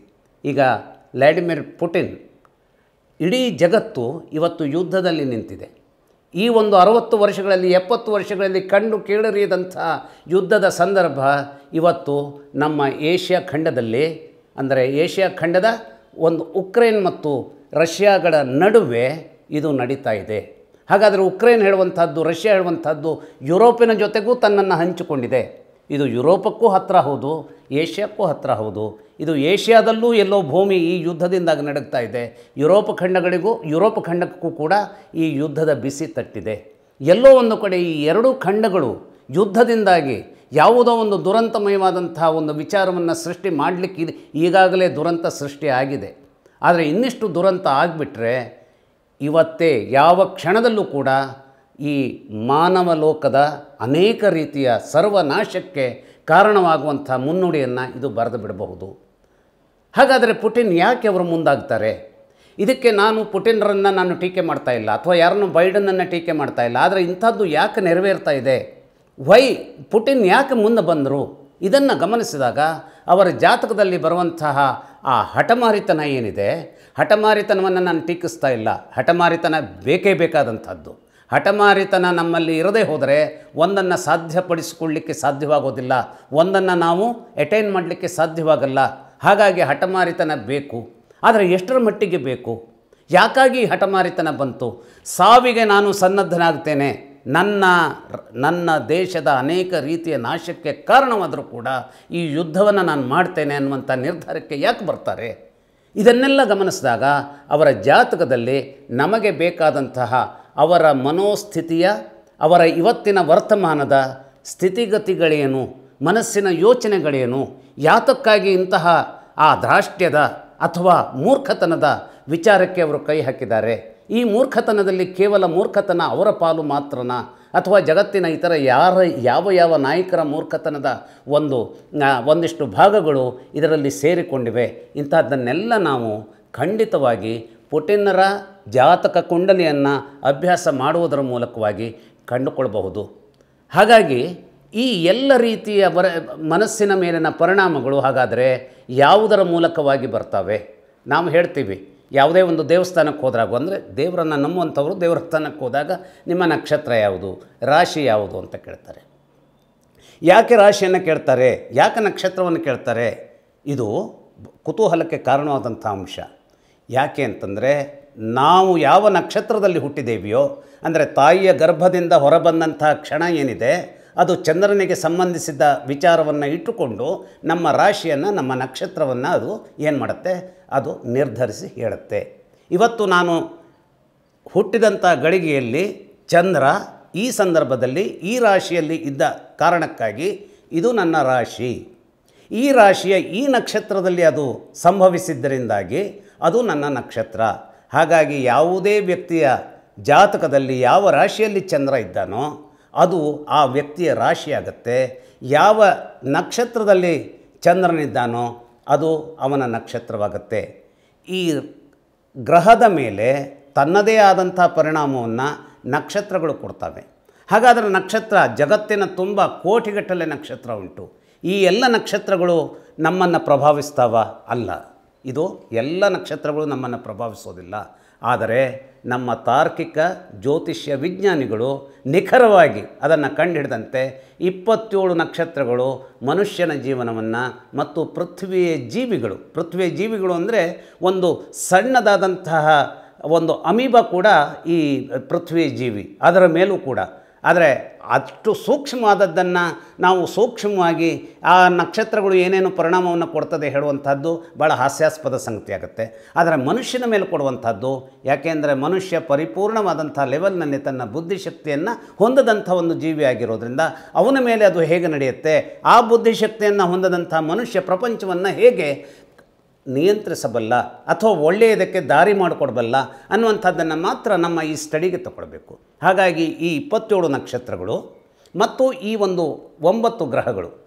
S1: ಈಗ ವ್ಲಾಡಿಮಿರ್ ಪುಟಿನ್ ಇಡೀ ಜಗತ್ತು ಇವತ್ತು ಯುದ್ಧದಲ್ಲಿ ನಿಂತಿದೆ. ಈ ಒಂದು ಅರವತ್ತು ವರ್ಷಗಳಲ್ಲಿ, ಎಪ್ಪತ್ತು ವರ್ಷಗಳಲ್ಲಿ ಕಂಡು ಕೇಳರಿಯದಂಥ ಯುದ್ಧದ ಸಂದರ್ಭ ಇವತ್ತು ನಮ್ಮ ಏಷ್ಯಾ ಖಂಡದಲ್ಲಿ, ಅಂದರೆ ಏಷ್ಯಾ ಖಂಡದ ಒಂದು ಉಕ್ರೇನ್ ಮತ್ತು ರಷ್ಯಾಗಳ ನಡುವೆ ಇದು ನಡೀತಾ ಇದೆ. ಹಾಗಾದರೆ ಉಕ್ರೇನ್ ಹೇಳುವಂಥದ್ದು, ರಷ್ಯಾ ಹೇಳುವಂಥದ್ದು ಯುರೋಪಿನ ಜೊತೆಗೂ ತನ್ನನ್ನು ಹಂಚಿಕೊಂಡಿದೆ. ಇದು ಯುರೋಪಕ್ಕೂ ಹತ್ತಿರ ಹೌದು, ಏಷ್ಯಾಕ್ಕೂ ಹತ್ತಿರ ಹೌದು. ಇದು ಏಷ್ಯಾದಲ್ಲೂ ಎಲ್ಲೋ ಭೂಮಿ ಈ ಯುದ್ಧದಿಂದಾಗಿ ನಡಗ್ತಾ ಇದೆ. ಯುರೋಪ್ ಖಂಡಗಳಿಗೂ, ಯುರೋಪ್ ಖಂಡಕ್ಕೂ ಕೂಡ ಈ ಯುದ್ಧದ ಬಿಸಿ ತಟ್ಟಿದೆ. ಎಲ್ಲೋ ಒಂದು ಕಡೆ ಈ ಎರಡೂ ಖಂಡಗಳು ಯುದ್ಧದಿಂದಾಗಿ ಯಾವುದೋ ಒಂದು ದುರಂತಮಯವಾದಂತಹ ಒಂದು ವಿಚಾರವನ್ನು ಸೃಷ್ಟಿ ಮಾಡಲಿಕ್ಕೆ ಇದು ಈಗಾಗಲೇ ದುರಂತ ಸೃಷ್ಟಿ ಆಗಿದೆ. ಆದರೆ ಇನ್ನಿಷ್ಟು ದುರಂತ ಆಗಿಬಿಟ್ರೆ ಇವತ್ತೇ ಯಾವ ಕ್ಷಣದಲ್ಲೂ ಕೂಡ ಈ ಮಾನವ ಲೋಕದ ಅನೇಕ ರೀತಿಯ ಸರ್ವನಾಶಕ್ಕೆ ಕಾರಣವಾಗುವಂಥ ಮುನ್ನುಡಿಯನ್ನು ಇದು ಬರೆದು ಬಿಡಬಹುದು. ಹಾಗಾದರೆ ಪುಟಿನ್ ಯಾಕೆ ಅವರು ಮುಂದಾಗ್ತಾರೆ? ಇದಕ್ಕೆ ನಾನು ಪುಟಿನ್ರನ್ನು ನಾನು ಟೀಕೆ ಮಾಡ್ತಾ ಇಲ್ಲ, ಅಥವಾ ಯಾರನ್ನು ಬೈಡನನ್ನು ಟೀಕೆ ಮಾಡ್ತಾ ಇಲ್ಲ, ಆದರೆ ಇಂಥದ್ದು ಯಾಕೆ ನೆರವೇರ್ತಾ ಇದೆ? ವೈ ಪುಟಿನ್ ಯಾಕೆ ಮುಂದೆ ಬಂದರು? ಇದನ್ನು ಗಮನಿಸಿದಾಗ ಅವರ ಜಾತಕದಲ್ಲಿ ಬರುವಂತಹ ಆ ಹಠಮಾರಿತನ ಏನಿದೆ? ಹಠಮಾರಿತನವನ್ನು ನಾನು ಟೀಕಿಸ್ತಾ ಇಲ್ಲ, ಹಠಮಾರಿತನ ಬೇಕೇ ಬೇಕಾದಂಥದ್ದು. ಹಠಮಾರಿತನ ನಮ್ಮಲ್ಲಿ ಇರದೇ ಹೋದರೆ ಒಂದನ್ನು ಸಾಧ್ಯಪಡಿಸಿಕೊಳ್ಳಲಿಕ್ಕೆ ಸಾಧ್ಯವಾಗೋದಿಲ್ಲ, ಒಂದನ್ನು ನಾವು ಅಟೈನ್ ಮಾಡಲಿಕ್ಕೆ ಸಾಧ್ಯವಾಗಲ್ಲ. ಹಾಗಾಗಿ ಹಠಮಾರಿತನ ಬೇಕು. ಆದರೆ ಎಷ್ಟರ ಮಟ್ಟಿಗೆ ಬೇಕು? ಯಾಕಾಗಿ ಹಠಮಾರಿತನ ಬಂತು? ಸಾವಿಗೆ ನಾನು ಸನ್ನದ್ಧನಾಗ್ತೇನೆ. ನನ್ನ ನನ್ನ ದೇಶದ ಅನೇಕ ರೀತಿಯ ನಾಶಕ್ಕೆ ಕಾರಣವಾದರೂ ಕೂಡ ಈ ಯುದ್ಧವನ್ನು ನಾನು ಮಾಡ್ತೇನೆ ಅನ್ನುವಂಥ ನಿರ್ಧಾರಕ್ಕೆ ಯಾಕೆ ಬರ್ತಾರೆ? ಇದನ್ನೆಲ್ಲ ಗಮನಿಸಿದಾಗ ಅವರ ಜಾತಕದಲ್ಲಿ ನಮಗೆ ಬೇಕಾದಂತಹ ಅವರ ಮನೋಸ್ಥಿತಿಯ, ಅವರ ಇವತ್ತಿನ ವರ್ತಮಾನದ ಸ್ಥಿತಿಗತಿಗಳೇನು, ಮನಸ್ಸಿನ ಯೋಚನೆಗಳೇನು, ಯಾತಕ್ಕಾಗಿ ಇಂತಹ ಆ ಧಾಷ್ಟ್ಯದ ಅಥವಾ ಮೂರ್ಖತನದ ವಿಚಾರಕ್ಕೆ ಅವರು ಕೈ ಹಾಕಿದ್ದಾರೆ? ಈ ಮೂರ್ಖತನದಲ್ಲಿ ಕೇವಲ ಮೂರ್ಖತನ ಅವರ ಪಾಲು ಮಾತ್ರನ? ಅಥವಾ ಜಗತ್ತಿನ ಇತರ ಯಾರ, ಯಾವ ಯಾವ ನಾಯಕರ ಮೂರ್ಖತನದ ಒಂದು ಒಂದಿಷ್ಟು ಭಾಗಗಳು ಇದರಲ್ಲಿ ಸೇರಿಕೊಂಡಿವೆ? ಇಂಥದ್ದನ್ನೆಲ್ಲ ನಾವು ಖಂಡಿತವಾಗಿ ಪುಟಿನ್ನರ ಜಾತಕ ಕುಂಡಲಿಯನ್ನು ಅಭ್ಯಾಸ ಮಾಡುವುದರ ಮೂಲಕವಾಗಿ ಕಂಡುಕೊಳ್ಬಹುದು ಹಾಗಾಗಿ ಈ ಎಲ್ಲ ರೀತಿಯ ಬರ ಮನಸ್ಸಿನ ಮೇಲಿನ ಪರಿಣಾಮಗಳು ಹಾಗಾದರೆ ಯಾವುದರ ಮೂಲಕವಾಗಿ ಬರ್ತವೆ? ನಾವು ಹೇಳ್ತೀವಿ, ಯಾವುದೇ ಒಂದು ದೇವಸ್ಥಾನಕ್ಕೆ ಹೋದಾಗ ಅಂದರೆ ದೇವರನ್ನು ನಂಬುವಂಥವ್ರು ದೇವಸ್ಥಾನಕ್ಕೆ ಹೋದಾಗ ನಿಮ್ಮ ನಕ್ಷತ್ರ ಯಾವುದು, ರಾಶಿ ಯಾವುದು ಅಂತ ಕೇಳ್ತಾರೆ. ಯಾಕೆ ರಾಶಿಯನ್ನು ಕೇಳ್ತಾರೆ, ಯಾಕೆ ನಕ್ಷತ್ರವನ್ನು ಕೇಳ್ತಾರೆ? ಇದು ಕುತೂಹಲಕ್ಕೆ ಕಾರಣವಾದಂಥ ಅಂಶ. ಯಾಕೆ ಅಂತಂದರೆ ನಾವು ಯಾವ ನಕ್ಷತ್ರದಲ್ಲಿ ಹುಟ್ಟಿದ್ದೇವೆಯೋ ಅಂದರೆ ತಾಯಿಯ ಗರ್ಭದಿಂದ ಹೊರಬಂದಂತಹ ಕ್ಷಣ ಏನಿದೆ, ಅದು ಚಂದ್ರನಿಗೆ ಸಂಬಂಧಿಸಿದ ವಿಚಾರವನ್ನು ಇಟ್ಟುಕೊಂಡು ನಮ್ಮ ರಾಶಿಯನ್ನು, ನಮ್ಮ ನಕ್ಷತ್ರವನ್ನು ಅದು ಏನು ಮಾಡುತ್ತೆ? ಅದು ನಿರ್ಧರಿಸಿ ಹೇಳುತ್ತೆ. ಇವತ್ತು ನಾನು ಹುಟ್ಟಿದಂಥ ಗಳಿಗೆಯಲ್ಲಿ ಚಂದ್ರ ಈ ಸಂದರ್ಭದಲ್ಲಿ ಈ ರಾಶಿಯಲ್ಲಿ ಇದ್ದ ಕಾರಣಕ್ಕಾಗಿ ಇದು ನನ್ನ ರಾಶಿ. ಈ ರಾಶಿಯ ಈ ನಕ್ಷತ್ರದಲ್ಲಿ ಅದು ಸಂಭವಿಸಿದ್ದರಿಂದಾಗಿ ಅದು ನನ್ನ ನಕ್ಷತ್ರ. ಹಾಗಾಗಿ ಯಾವುದೇ ವ್ಯಕ್ತಿಯ ಜಾತಕದಲ್ಲಿ ಯಾವ ರಾಶಿಯಲ್ಲಿ ಚಂದ್ರ ಇದ್ದಾನೋ ಅದು ಆ ವ್ಯಕ್ತಿಯ ರಾಶಿಯಾಗತ್ತೆ ಯಾವ ನಕ್ಷತ್ರದಲ್ಲಿ ಚಂದ್ರನಿದ್ದಾನೋ ಅದು ಅವನ ನಕ್ಷತ್ರವಾಗತ್ತೆ. ಈ ಗ್ರಹದ ಮೇಲೆ ತನ್ನದೇ ಆದಂಥ ಪರಿಣಾಮವನ್ನು ನಕ್ಷತ್ರಗಳು ಕೊಡ್ತವೆ. ಹಾಗಾದರೆ ನಕ್ಷತ್ರ ಜಗತ್ತಿನ ತುಂಬ ಕೋಟಿಗಟ್ಟಲೆ ನಕ್ಷತ್ರ ಉಂಟು. ಈ ಎಲ್ಲ ನಕ್ಷತ್ರಗಳು ನಮ್ಮನ್ನು ಪ್ರಭಾವಿಸ್ತಾವ? ಅಲ್ಲ. ಇದು ಎಲ್ಲ ನಕ್ಷತ್ರಗಳು ನಮ್ಮನ್ನು ಪ್ರಭಾವಿಸೋದಿಲ್ಲ. ಆದರೆ ನಮ್ಮ ತಾರ್ಕಿಕ ಜ್ಯೋತಿಷ್ಯ ವಿಜ್ಞಾನಿಗಳು ನಿಖರವಾಗಿ ಅದನ್ನು ಕಂಡುಹಿಡಿದಂತೆ ಇಪ್ಪತ್ತೇಳು ನಕ್ಷತ್ರಗಳು ಮನುಷ್ಯನ ಜೀವನವನ್ನು ಮತ್ತು ಪೃಥ್ವಿಯ ಜೀವಿಗಳು. ಪೃಥ್ವಿಯ ಜೀವಿಗಳು ಅಂದರೆ ಒಂದು ಸಣ್ಣದಾದಂತಹ ಒಂದು ಅಮೀಬ ಕೂಡ ಈ ಪೃಥ್ವಿ ಜೀವಿ. ಅದರ ಮೇಲೂ ಕೂಡ ಆದರೆ ಅಷ್ಟು ಸೂಕ್ಷ್ಮವಾದದ್ದನ್ನು ನಾವು ಸೂಕ್ಷ್ಮವಾಗಿ ಆ ನಕ್ಷತ್ರಗಳು ಏನೇನು ಪರಿಣಾಮವನ್ನು ಕೊಡ್ತದೆ ಹೇಳುವಂಥದ್ದು ಭಾಳ ಹಾಸ್ಯಾಸ್ಪದ ಸಂಗತಿಯಾಗುತ್ತೆ. ಆದರೆ ಮನುಷ್ಯನ ಮೇಲೆ ಕೊಡುವಂಥದ್ದು ಯಾಕೆಂದರೆ ಮನುಷ್ಯ ಪರಿಪೂರ್ಣವಾದಂಥ ಲೆವೆಲ್ನಲ್ಲಿ ತನ್ನ ಬುದ್ಧಿಶಕ್ತಿಯನ್ನು ಹೊಂದದಂಥ ಒಂದು ಜೀವಿ ಆಗಿರೋದ್ರಿಂದ ಅವನ ಮೇಲೆ ಅದು ಹೇಗೆ ನಡೆಯುತ್ತೆ, ಆ ಬುದ್ಧಿಶಕ್ತಿಯನ್ನು ಹೊಂದದಂಥ ಮನುಷ್ಯ ಪ್ರಪಂಚವನ್ನು ಹೇಗೆ ನಿಯಂತ್ರಿಸಬಲ್ಲ ಅಥವಾ ಒಳ್ಳೆಯದಕ್ಕೆ ದಾರಿ ಮಾಡಿಕೊಡಬಲ್ಲ ಅನ್ನುವಂಥದ್ದನ್ನು ಮಾತ್ರ ನಮ್ಮ ಈ ಸ್ಟಡಿಗೆ ತಗೊಳ್ಬೇಕು. ಹಾಗಾಗಿ ಈ ಇಪ್ಪತ್ತೇಳು ನಕ್ಷತ್ರಗಳು ಮತ್ತು ಈ ಒಂದು ಒಂಬತ್ತು ಗ್ರಹಗಳು.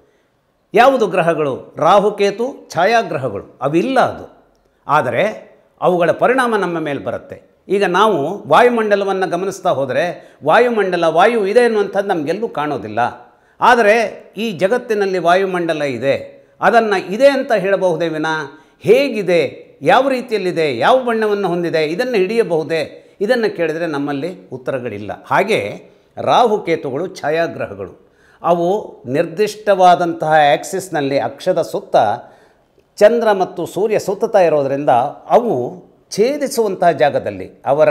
S1: ಯಾವುದು ಗ್ರಹಗಳು? ರಾಹುಕೇತು ಛಾಯಾಗ್ರಹಗಳು. ಅವಿಲ್ಲ ಅದು. ಆದರೆ ಅವುಗಳ ಪರಿಣಾಮ ನಮ್ಮ ಮೇಲೆ ಬರುತ್ತೆ. ಈಗ ನಾವು ವಾಯುಮಂಡಲವನ್ನು ಗಮನಿಸ್ತಾ ಹೋದರೆ ವಾಯುಮಂಡಲ, ವಾಯು ಇದೆ ಅನ್ನುವಂಥದ್ದು ನಮಗೆಲ್ಲೂ ಕಾಣೋದಿಲ್ಲ. ಆದರೆ ಈ ಜಗತ್ತಿನಲ್ಲಿ ವಾಯುಮಂಡಲ ಇದೆ. ಅದನ್ನು ಇದೆ ಅಂತ ಹೇಳಬಹುದೇ ವಿನ ಹೇಗಿದೆ, ಯಾವ ರೀತಿಯಲ್ಲಿದೆ, ಯಾವ ಬಣ್ಣವನ್ನು ಹೊಂದಿದೆ, ಇದನ್ನು ಹಿಡಿಯಬಹುದೇ? ಇದನ್ನು ಕೇಳಿದರೆ ನಮ್ಮಲ್ಲಿ ಉತ್ತರಗಳಿಲ್ಲ. ಹಾಗೆ ರಾಹುಕೇತುಗಳು ಛಾಯಾಗ್ರಹಗಳು. ಅವು ನಿರ್ದಿಷ್ಟವಾದಂತಹ ಆ್ಯಕ್ಸಿಸ್ನಲ್ಲಿ ಅಕ್ಷದ ಸುತ್ತ ಚಂದ್ರ ಮತ್ತು ಸೂರ್ಯ ಸುತ್ತುತ್ತಾ ಇರೋದರಿಂದ ಅವು ಛೇದಿಸುವಂತಹ ಜಾಗದಲ್ಲಿ, ಅವರ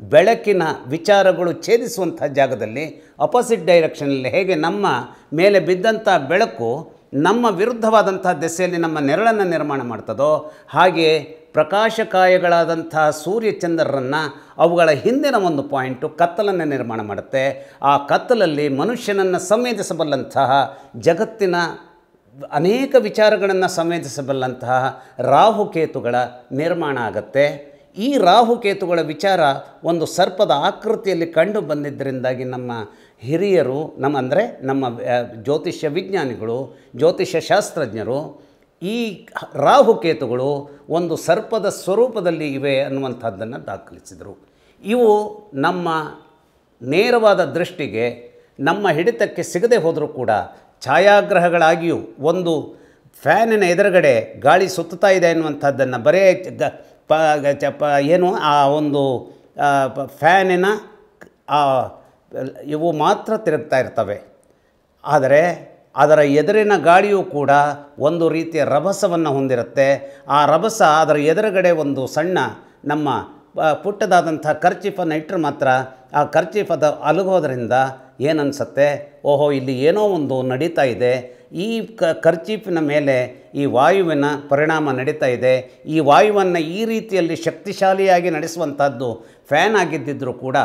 S1: ಬೆಳಕಿನ ವಿಚಾರಗಳು ಛೇದಿಸುವಂಥ ಜಾಗದಲ್ಲಿ ಅಪೋಸಿಟ್ ಡೈರೆಕ್ಷನಲ್ಲಿ ಹೇಗೆ ನಮ್ಮ ಮೇಲೆ ಬಿದ್ದಂಥ ಬೆಳಕು ನಮ್ಮ ವಿರುದ್ಧವಾದಂಥ ದೆಸೆಯಲ್ಲಿ ನಮ್ಮ ನೆರಳನ್ನು ನಿರ್ಮಾಣ ಮಾಡ್ತದೋ, ಹಾಗೆ ಪ್ರಕಾಶಕಾಯಗಳಾದಂಥ ಸೂರ್ಯಚಂದ್ರರನ್ನು ಅವುಗಳ ಹಿಂದಿನ ಒಂದು ಪಾಯಿಂಟು ಕತ್ತಲನ್ನು ನಿರ್ಮಾಣ ಮಾಡುತ್ತೆ. ಆ ಕತ್ತಲಲ್ಲಿ ಮನುಷ್ಯನನ್ನು ಸಂವೇದಿಸಬಲ್ಲಂತಹ, ಜಗತ್ತಿನ ಅನೇಕ ವಿಚಾರಗಳನ್ನು ಸಂವೇದಿಸಬಲ್ಲಂತಹ ರಾಹುಕೇತುಗಳ ನಿರ್ಮಾಣ ಆಗತ್ತೆ. ಈ ರಾಹುಕೇತುಗಳ ವಿಚಾರ ಒಂದು ಸರ್ಪದ ಆಕೃತಿಯಲ್ಲಿ ಕಂಡು ಬಂದಿದ್ದರಿಂದಾಗಿ ನಮ್ಮ ಹಿರಿಯರು ನಮ್ಮ ಅಂದರೆ ನಮ್ಮ ಜ್ಯೋತಿಷ್ಯ ವಿಜ್ಞಾನಿಗಳು, ಜ್ಯೋತಿಷ್ಯ ಶಾಸ್ತ್ರಜ್ಞರು, ಈ ರಾಹುಕೇತುಗಳು ಒಂದು ಸರ್ಪದ ಸ್ವರೂಪದಲ್ಲಿ ಇವೆ ಅನ್ನುವಂಥದ್ದನ್ನು ದಾಖಲಿಸಿದರು. ಇವು ನಮ್ಮ ನೇರವಾದ ದೃಷ್ಟಿಗೆ ನಮ್ಮ ಹಿಡಿತಕ್ಕೆ ಸಿಗದೆ ಹೋದರೂ ಕೂಡ ಛಾಯಾಗ್ರಹಗಳಾಗಿಯೂ ಒಂದು ಫ್ಯಾನಿನ ಎದುರುಗಡೆ ಗಾಳಿ ಸುತ್ತುತ್ತಾ ಇದೆ ಅನ್ನುವಂಥದ್ದನ್ನು ಬರೇ ಪ ಏನು ಆ ಒಂದು ಫ್ಯಾನಿನ ಆ ಇವು ಮಾತ್ರ ತಿರುಗ್ತಾ ಇರ್ತವೆ. ಆದರೆ ಅದರ ಎದುರಿನ ಗಾಳಿಯೂ ಕೂಡ ಒಂದು ರೀತಿಯ ರಭಸವನ್ನು ಹೊಂದಿರುತ್ತೆ. ಆ ರಭಸ ಅದರ ಎದುರುಗಡೆ ಒಂದು ಸಣ್ಣ ನಮ್ಮ ಪುಟ್ಟದಾದಂಥ ಖರ್ಚೀಫನ್ನು ಇಟ್ಟರೆ ಮಾತ್ರ ಆ ಖರ್ಚೀಫದ ಅಲುಗೋದ್ರಿಂದ ಏನನ್ಸುತ್ತೆ? ಓಹೋ, ಇಲ್ಲಿ ಏನೋ ಒಂದು ನಡೀತಾ ಇದೆ. ಈ ಕ ಖರ್ಚೀಫಿನ ಮೇಲೆ ಈ ವಾಯುವಿನ ಪರಿಣಾಮ ನಡೀತಾ ಇದೆ. ಈ ವಾಯುವನ್ನು ಈ ರೀತಿಯಲ್ಲಿ ಶಕ್ತಿಶಾಲಿಯಾಗಿ ನಡೆಸುವಂಥದ್ದು ಫ್ಯಾನ್ ಆಗಿದ್ದಿದ್ದರೂ ಕೂಡ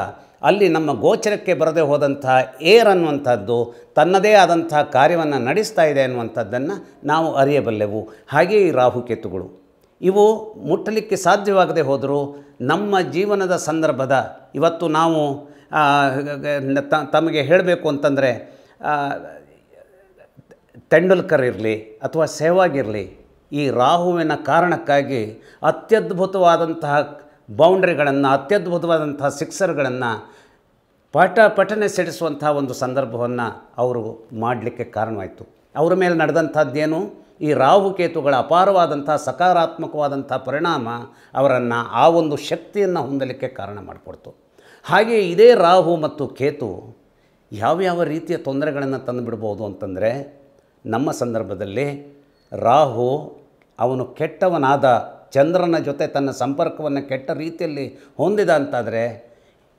S1: ಅಲ್ಲಿ ನಮ್ಮ ಗೋಚರಕ್ಕೆ ಬರದೇ ಹೋದಂತಹ ಏರ್ ಅನ್ನುವಂಥದ್ದು ತನ್ನದೇ ಆದಂತಹ ಕಾರ್ಯವನ್ನು ನಡೆಸ್ತಾ ಇದೆ ಅನ್ನುವಂಥದ್ದನ್ನು ನಾವು ಅರಿಯಬಲ್ಲೆವು. ಹಾಗೆಯೇ ಈ ರಾಹುಕೇತುಗಳು ಇವು ಮುಟ್ಟಲಿಕ್ಕೆ ಸಾಧ್ಯವಾಗದೆ ಹೋದರೂ ನಮ್ಮ ಜೀವನದ ಸಂದರ್ಭದ ಇವತ್ತು ನಾವು ತಮಗೆ ಹೇಳಬೇಕು ಅಂತಂದರೆ ತೆಂಡೂಲ್ಕರ್ ಇರಲಿ ಅಥವಾ ಸೆಹ್ವಾಗ್ ಇರಲಿ, ಈ ರಾಹುವಿನ ಕಾರಣಕ್ಕಾಗಿ ಅತ್ಯದ್ಭುತವಾದಂತಹ ಬೌಂಡ್ರಿಗಳನ್ನು, ಅತ್ಯದ್ಭುತವಾದಂತಹ ಸಿಕ್ಸರ್ಗಳನ್ನು ಪಟ ಪಠನೆ ಸಿಡಿಸುವಂಥ ಒಂದು ಸಂದರ್ಭವನ್ನು ಅವರು ಮಾಡಲಿಕ್ಕೆ ಕಾರಣವಾಯಿತು. ಅವರ ಮೇಲೆ ನಡೆದಂಥದ್ದೇನು? ಈ ರಾಹುಕೇತುಗಳ ಅಪಾರವಾದಂಥ ಸಕಾರಾತ್ಮಕವಾದಂಥ ಪರಿಣಾಮ ಅವರನ್ನು ಆ ಒಂದು ಶಕ್ತಿಯನ್ನು ಹೊಂದಲಿಕ್ಕೆ ಕಾರಣ ಮಾಡಿಕೊಡ್ತು. ಹಾಗೆ ಇದೇ ರಾಹು ಮತ್ತು ಕೇತು ಯಾವ್ಯಾವ ರೀತಿಯ ತೊಂದರೆಗಳನ್ನು ತಂದುಬಿಡ್ಬೋದು ಅಂತಂದರೆ, ನಮ್ಮ ಸಂದರ್ಭದಲ್ಲಿ ರಾಹು ಅವನು ಕೆಟ್ಟವನಾದ ಚಂದ್ರನ ಜೊತೆ ತನ್ನ ಸಂಪರ್ಕವನ್ನು ಕೆಟ್ಟ ರೀತಿಯಲ್ಲಿ ಹೊಂದಿದ ಅಂತಾದರೆ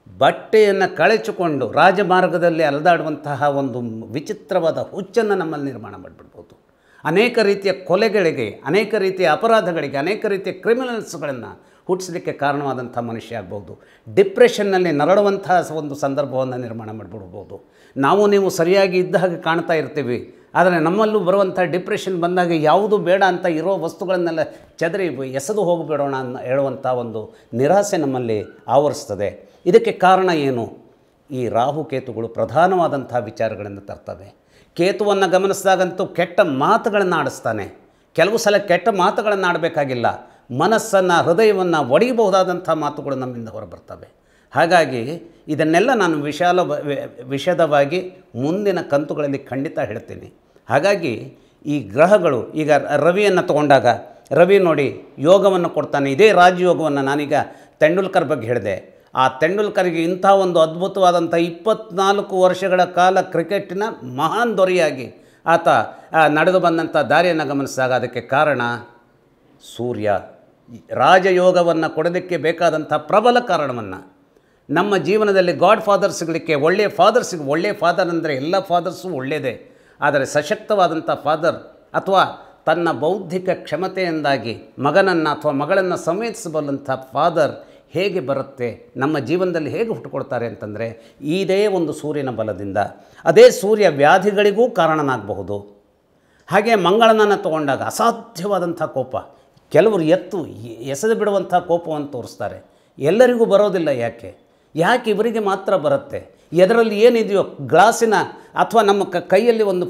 S1: ಬಟ್ಟೆಯನ್ನು ಕಳಚಿಕೊಂಡು ರಾಜಮಾರ್ಗದಲ್ಲಿ ಅಲೆದಾಡುವಂತಹ ಒಂದು ವಿಚಿತ್ರವಾದ ಹುಚ್ಚನ್ನು ನಮ್ಮಲ್ಲಿ ನಿರ್ಮಾಣ ಮಾಡಿಬಿಡ್ಬೋದು. ಅನೇಕ ರೀತಿಯ ಕೊಲೆಗಳಿಗೆ, ಅನೇಕ ರೀತಿಯ ಅಪರಾಧಗಳಿಗೆ, ಅನೇಕ ರೀತಿಯ ಕ್ರಿಮಿನಲ್ಸ್ಗಳನ್ನು ಹುಟ್ಟಿಸಲಿಕ್ಕೆ ಕಾರಣವಾದಂಥ ಮನುಷ್ಯ ಆಗ್ಬೋದು. ಡಿಪ್ರೆಷನ್ನಲ್ಲಿ ನರಳುವಂತಹ ಒಂದು ಸಂದರ್ಭವನ್ನು ನಿರ್ಮಾಣ ಮಾಡಿಬಿಡ್ಬೋದು. ನಾವು ನೀವು ಸರಿಯಾಗಿ ಇದ್ದ ಹಾಗೆ ಕಾಣ್ತಾ ಇರ್ತೀವಿ, ಆದರೆ ನಮ್ಮಲ್ಲೂ ಬರುವಂಥ ಡಿಪ್ರೆಷನ್ ಬಂದಾಗ ಯಾವುದು ಬೇಡ ಅಂತ ಇರೋ ವಸ್ತುಗಳನ್ನೆಲ್ಲ ಚದರಿ ಎಸೆದು ಹೋಗಿಬಿಡೋಣ ಅನ್ನೋ ಹೇಳುವಂಥ ಒಂದು ನಿರಾಸೆ ನಮ್ಮಲ್ಲಿ ಆವರಿಸ್ತದೆ. ಇದಕ್ಕೆ ಕಾರಣ ಏನು? ಈ ರಾಹು ಕೇತುಗಳು ಪ್ರಧಾನವಾದಂಥ ವಿಚಾರಗಳನ್ನು ತರ್ತವೆ. ಕೇತುವನ್ನು ಗಮನಿಸಿದಾಗಂತೂ ಕೆಟ್ಟ ಮಾತುಗಳನ್ನು ಆಡಿಸ್ತಾನೆ. ಕೆಲವು ಸಲ ಕೆಟ್ಟ ಮಾತುಗಳನ್ನು ಆಡಬೇಕಾಗಿಲ್ಲ. ಮನಸ್ಸನ್ನು, ಹೃದಯವನ್ನು ಒಡೆಯಬಹುದಾದಂಥ ಮಾತುಗಳು ನಮ್ಮಿಂದ ಹೊರಬರ್ತವೆ. ಹಾಗಾಗಿ ಇದನ್ನೆಲ್ಲ ನಾನು ವಿಶಾಲ ವಿಷದವಾಗಿ ಮುಂದಿನ ಕಂತುಗಳಲ್ಲಿ ಖಂಡಿತ ಹೇಳ್ತೀನಿ. ಹಾಗಾಗಿ ಈ ಗ್ರಹಗಳು, ಈಗ ರವಿಯನ್ನು ತಗೊಂಡಾಗ, ರವಿ ನೋಡಿ ಯೋಗವನ್ನು ಕೊಡ್ತಾನೆ. ಇದೇ ರಾಜಯೋಗವನ್ನು ನಾನೀಗ ತೆಂಡೂಲ್ಕರ್ ಬಗ್ಗೆ ಹೇಳಿದೆ. ಆ ತೆಂಡೂಲ್ಕರ್ಗೆ ಇಂಥ ಒಂದು ಅದ್ಭುತವಾದಂಥ ಇಪ್ಪತ್ನಾಲ್ಕು ವರ್ಷಗಳ ಕಾಲ ಕ್ರಿಕೆಟಿನ ಮಹಾನ್ ದೊರೆಯಾಗಿ ಆತ ನಡೆದು ಬಂದಂಥ ದಾರಿಯನ್ನು ಗಮನಿಸಿದಾಗ ಅದಕ್ಕೆ ಕಾರಣ ಸೂರ್ಯ. ರಾಜಯೋಗವನ್ನು ಕೊಡೋದಕ್ಕೆ ಬೇಕಾದಂಥ ಪ್ರಬಲ ಕಾರಣವನ್ನು. ನಮ್ಮ ಜೀವನದಲ್ಲಿ ಗಾಡ್ ಫಾದರ್ ಸಿಗಲಿಕ್ಕೆ ಒಳ್ಳೆಯ ಫಾದರ್ ಸಿಗ ಒಳ್ಳೆಯ ಫಾದರ್ ಅಂದರೆ ಎಲ್ಲ ಫಾದರ್ಸು ಒಳ್ಳೆಯದೇ ಆದರೆ ಸಶಕ್ತವಾದಂಥ ಫಾದರ್ ಅಥವಾ ತನ್ನ ಬೌದ್ಧಿಕ ಕ್ಷಮತೆಯಿಂದಾಗಿ ಮಗನನ್ನು ಅಥವಾ ಮಗಳನ್ನು ಸಂವೇದಿಸಬಲ್ಲಂಥ ಫಾದರ್ ಹೇಗೆ ಬರುತ್ತೆ, ನಮ್ಮ ಜೀವನದಲ್ಲಿ ಹೇಗೆ ಹುಟ್ಟುಕೊಡ್ತಾರೆ ಅಂತಂದರೆ, ಇದೇ ಒಂದು ಸೂರ್ಯನ ಬಲದಿಂದ. ಅದೇ ಸೂರ್ಯ ವ್ಯಾಧಿಗಳಿಗೂ ಕಾರಣನಾಗಬಹುದು. ಹಾಗೆ ಮಂಗಳನನ್ನು ತಗೊಂಡಾಗ ಅಸಾಧ್ಯವಾದಂಥ ಕೋಪ. ಕೆಲವರು ಎತ್ತು, ಎಸೆದು ಬಿಡುವಂಥ ಕೋಪವನ್ನು ತೋರಿಸ್ತಾರೆ. ಎಲ್ಲರಿಗೂ ಬರೋದಿಲ್ಲ ಯಾಕೆ? ಯಾಕೆ ಇವರಿಗೆ ಮಾತ್ರ ಬರುತ್ತೆ? ಎದರಲ್ಲಿ ಏನಿದೆಯೋ ಗ್ಲಾಸಿನ ಅಥವಾ ನಮ್ಮ ಕೈಯಲ್ಲಿ ಒಂದು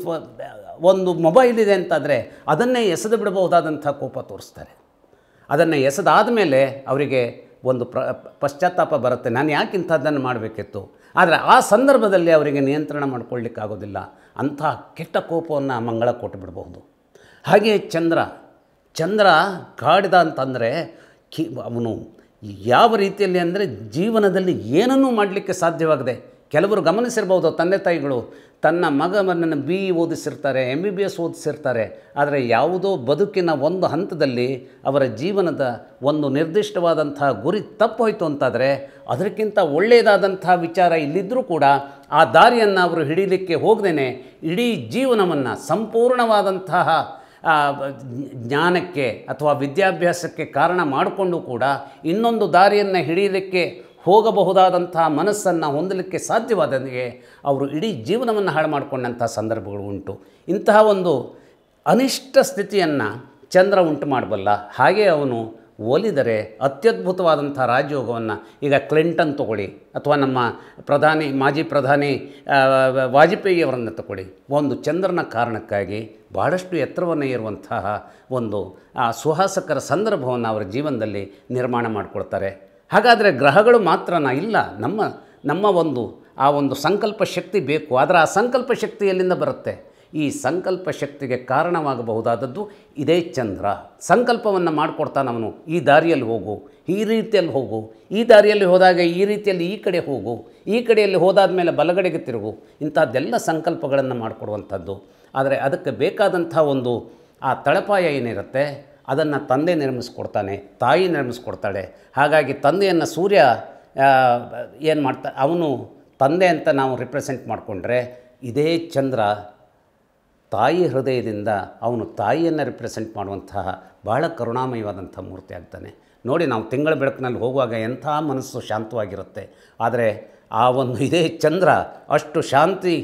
S1: ಒಂದು ಮೊಬೈಲ್ ಇದೆ ಅಂತಾದರೆ ಅದನ್ನೇ ಎಸೆದು ಬಿಡಬಹುದಾದಂಥ ಕೋಪ ತೋರಿಸ್ತಾರೆ. ಅದನ್ನು ಎಸೆದಾದ ಮೇಲೆ ಅವರಿಗೆ ಒಂದು ಪ್ರ, ಪಶ್ಚಾತ್ತಾಪ ಬರುತ್ತೆ. ನಾನು ಯಾಕೆ ಇಂಥದ್ದನ್ನು ಮಾಡಬೇಕಿತ್ತು? ಆದರೆ ಆ ಸಂದರ್ಭದಲ್ಲಿ ಅವರಿಗೆ ನಿಯಂತ್ರಣ ಮಾಡಿಕೊಳ್ಳಿಕ್ಕಾಗೋದಿಲ್ಲ. ಅಂಥ ಕೆಟ್ಟ ಕೋಪವನ್ನು ಮಂಗಳ ಕೊಟ್ಟುಬಿಡಬಹುದು ಹಾಗೆಯೇ ಚಂದ್ರ ಚಂದ್ರ ಕಾಡಿದ ಅಂತಂದರೆ ಕಿ, ಅವನು ಯಾವ ರೀತಿಯಲ್ಲಿ ಅಂದರೆ ಜೀವನದಲ್ಲಿ ಏನನ್ನೂ ಮಾಡಲಿಕ್ಕೆ ಸಾಧ್ಯವಾಗದೆ ಕೆಲವರು ಗಮನಿಸಿರ್ಬೋದು ತಂದೆ ತಾಯಿಗಳು, ತನ್ನ ಮಗನನ್ನು ಬಿ ಇ ಓದಿಸಿರ್ತಾರೆ ಎಂ ಬಿ ಬಿ ಎಸ್ ಓದಿಸಿರ್ತಾರೆ, ಆದರೆ ಯಾವುದೋ ಬದುಕಿನ ಒಂದು ಹಂತದಲ್ಲಿ ಅವರ ಜೀವನದ ಒಂದು ನಿರ್ದಿಷ್ಟವಾದಂಥ ಗುರಿ ತಪ್ಪು ಹೋಯಿತು ಅಂತಾದರೆ ಅದಕ್ಕಿಂತ ಒಳ್ಳೆಯದಾದಂಥ ವಿಚಾರ ಇಲ್ಲಿದ್ದರೂ ಕೂಡ ಆ ದಾರಿಯನ್ನು ಅವರು ಹಿಡೀಲಿಕ್ಕೆ ಹೋಗದೇನೆ ಇಡೀ ಜೀವನವನ್ನು ಸಂಪೂರ್ಣವಾದಂತಹ ಜ್ಞಾನಕ್ಕೆ ಅಥವಾ ವಿದ್ಯಾಭ್ಯಾಸಕ್ಕೆ ಕಾರಣ ಮಾಡಿಕೊಂಡು ಕೂಡ ಇನ್ನೊಂದು ದಾರಿಯನ್ನು ಹಿಡಿಯಲಿಕ್ಕೆ ಹೋಗಬಹುದಾದಂತಹ ಮನಸ್ಸನ್ನು ಹೊಂದಲಿಕ್ಕೆ ಸಾಧ್ಯವಾದಂಗೆ ಅವರು ಇಡೀ ಜೀವನವನ್ನು ಹಾಳು ಮಾಡಿಕೊಂಡಂಥ ಸಂದರ್ಭಗಳು ಉಂಟು. ಇಂತಹ ಒಂದು ಅನಿಷ್ಟ ಸ್ಥಿತಿಯನ್ನು ಚಂದ್ರ ಉಂಟು ಮಾಡಬಲ್ಲ. ಹಾಗೆ ಅವನು ಒಲಿದರೆ ಅತ್ಯದ್ಭುತವಾದಂಥ ರಾಜಯೋಗವನ್ನು ಈಗ ಕ್ಲಿಂಟನ್ ತಗೊಳ್ಳಿ, ಅಥವಾ ನಮ್ಮ ಪ್ರಧಾನಿ, ಮಾಜಿ ಪ್ರಧಾನಿ ವಾಜಪೇಯಿಯವರನ್ನು ತಗೊಳ್ಳಿ. ಒಂದು ಚಂದ್ರನ ಕಾರಣಕ್ಕಾಗಿ ಬಹಳಷ್ಟು ಎತ್ತರವನ್ನು ಇರುವಂತಹ ಒಂದು, ಆ, ಸುಹಾಸಕರ ಸಂದರ್ಭವನ್ನು ಅವರ ಜೀವನದಲ್ಲಿ ನಿರ್ಮಾಣ ಮಾಡಿಕೊಡ್ತಾರೆ. ಹಾಗಾದರೆ ಗ್ರಹಗಳು ಮಾತ್ರನ ಇಲ್ಲ, ನಮ್ಮ ನಮ್ಮ ಒಂದು, ಆ ಒಂದು ಸಂಕಲ್ಪ ಶಕ್ತಿ ಬೇಕು. ಆದರೆ ಆ ಸಂಕಲ್ಪ ಶಕ್ತಿ ಎಲ್ಲಿಂದ ಬರುತ್ತೆ? ಈ ಸಂಕಲ್ಪ ಶಕ್ತಿಗೆ ಕಾರಣವಾಗಬಹುದಾದದ್ದು ಇದೇ ಚಂದ್ರ. ಸಂಕಲ್ಪವನ್ನು ಮಾಡಿಕೊಡ್ತಾನೆ ಅವನು. ಈ ದಾರಿಯಲ್ಲಿ ಹೋಗು, ಈ ರೀತಿಯಲ್ಲಿ ಹೋಗು. ಈ ದಾರಿಯಲ್ಲಿ ಹೋದಾಗ ಈ ರೀತಿಯಲ್ಲಿ ಈ ಕಡೆ ಹೋಗು. ಈ ಕಡೆಯಲ್ಲಿ ಹೋದಾದ ಮೇಲೆ ಬಲಗಡೆಗೆ ತಿರುಗು. ಇಂಥದ್ದೆಲ್ಲ ಸಂಕಲ್ಪಗಳನ್ನು ಮಾಡಿಕೊಡುವಂಥದ್ದು. ಆದರೆ ಅದಕ್ಕೆ ಬೇಕಾದಂಥ ಒಂದು, ಆ ತಳಪಾಯ ಏನಿರುತ್ತೆ? ಅದನ್ನು ತಂದೆ ನಿರ್ಮಿಸ್ಕೊಡ್ತಾನೆ, ತಾಯಿ ನಿರ್ಮಿಸ್ಕೊಡ್ತಾಳೆ. ಹಾಗಾಗಿ ತಂದೆಯನ್ನು ಸೂರ್ಯ ಏನು ಮಾಡ್ತಾ, ಅವನು ತಂದೆ ಅಂತ ನಾವು ರಿಪ್ರೆಸೆಂಟ್ ಮಾಡಿಕೊಂಡ್ರೆ ಇದೇ ಚಂದ್ರ ತಾಯಿ ಹೃದಯದಿಂದ ಅವನು ತಾಯಿಯನ್ನು ರಿಪ್ರೆಸೆಂಟ್ ಮಾಡುವಂತಹ ಭಾಳ ಕರುಣಾಮಯವಾದಂಥ ಮೂರ್ತಿ ಆಗ್ತಾನೆ. ನೋಡಿ ನಾವು ತಿಂಗಳ ಬೆಳಕಿನಲ್ಲಿ ಹೋಗುವಾಗ ಎಂಥ ಮನಸ್ಸು ಶಾಂತವಾಗಿರುತ್ತೆ. ಆದರೆ ಆ ಒಂದು ಇದೇ ಚಂದ್ರ ಅಷ್ಟು ಶಾಂತಿ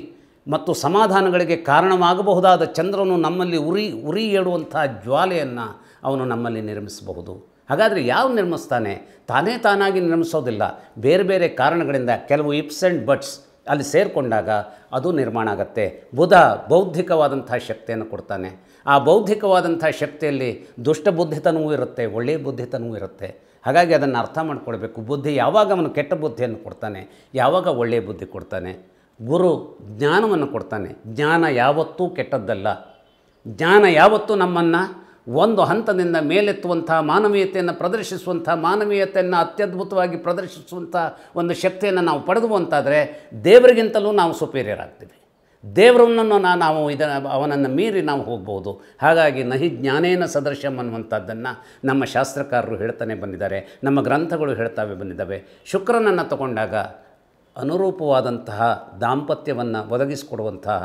S1: ಮತ್ತು ಸಮಾಧಾನಗಳಿಗೆ ಕಾರಣವಾಗಬಹುದಾದ ಚಂದ್ರನು ನಮ್ಮಲ್ಲಿ ಉರಿ ಉರಿ ಏಳುವಂಥ ಜ್ವಾಲೆಯನ್ನು ಅವನು ನಮ್ಮಲ್ಲಿ ನಿರ್ಮಿಸಬಹುದು. ಹಾಗಾದರೆ ಯಾವ ನಿರ್ಮಿಸ್ತಾನೆ? ತಾನೇ ತಾನಾಗಿ ನಿರ್ಮಿಸೋದಿಲ್ಲ. ಬೇರೆ ಬೇರೆ ಕಾರಣಗಳಿಂದ ಕೆಲವು ಇಪ್ಸ್ ಆ್ಯಂಡ್ ಬಟ್ಸ್ ಅಲ್ಲಿ ಸೇರಿಕೊಂಡಾಗ ಅದು ನಿರ್ಮಾಣ ಆಗತ್ತೆ. ಬುಧ ಬೌದ್ಧಿಕವಾದಂಥ ಶಕ್ತಿಯನ್ನು ಕೊಡ್ತಾನೆ. ಆ ಬೌದ್ಧಿಕವಾದಂಥ ಶಕ್ತಿಯಲ್ಲಿ ದುಷ್ಟ ಬುದ್ಧಿತನವೂ ಇರುತ್ತೆ, ಒಳ್ಳೆಯ ಬುದ್ಧಿತನವೂ ಇರುತ್ತೆ. ಹಾಗಾಗಿ ಅದನ್ನು ಅರ್ಥ ಮಾಡ್ಕೊಳ್ಬೇಕು. ಬುದ್ಧಿ ಯಾವಾಗ ಅವನು ಕೆಟ್ಟ ಬುದ್ಧಿಯನ್ನು ಕೊಡ್ತಾನೆ? ಯಾವಾಗ ಒಳ್ಳೆಯ ಬುದ್ಧಿ ಕೊಡ್ತಾನೆ? ಗುರು ಜ್ಞಾನವನ್ನು ಕೊಡ್ತಾನೆ. ಜ್ಞಾನ ಯಾವತ್ತೂ ಕೆಟ್ಟದ್ದಲ್ಲ. ಜ್ಞಾನ ಯಾವತ್ತೂ ನಮ್ಮನ್ನು ಒಂದು ಹಂತದಿಂದ ಮೇಲೆತ್ತುವಂಥ ಮಾನವೀಯತೆಯನ್ನು ಪ್ರದರ್ಶಿಸುವಂಥ, ಮಾನವೀಯತೆಯನ್ನು ಅತ್ಯದ್ಭುತವಾಗಿ ಪ್ರದರ್ಶಿಸುವಂಥ ಒಂದು ಶಕ್ತಿಯನ್ನು ನಾವು ಪಡೆದುವಂತಾದರೆ ದೇವರಿಗಿಂತಲೂ ನಾವು ಸುಪೀರಿಯರ್ ಆಗ್ತೀವಿ ದೇವರನ್ನು ನಾವು ಇದ, ಅವನನ್ನು ಮೀರಿ ನಾವು ಹೋಗ್ಬೋದು. ಹಾಗಾಗಿ ನಹಿ ಜ್ಞಾನೇನ ಸದೃಶ್ಯಂ ಅನ್ನುವಂಥದ್ದನ್ನು ನಮ್ಮ ಶಾಸ್ತ್ರಕಾರರು ಹೇಳ್ತಾನೆ ಬಂದಿದ್ದಾರೆ. ನಮ್ಮ ಗ್ರಂಥಗಳು ಹೇಳ್ತಾವೆ ಬಂದಿದ್ದಾವೆ. ಶುಕ್ರನನ್ನು ತಗೊಂಡಾಗ ಅನುರೂಪವಾದಂತಹ ದಾಂಪತ್ಯವನ್ನು ಒದಗಿಸಿಕೊಡುವಂತಹ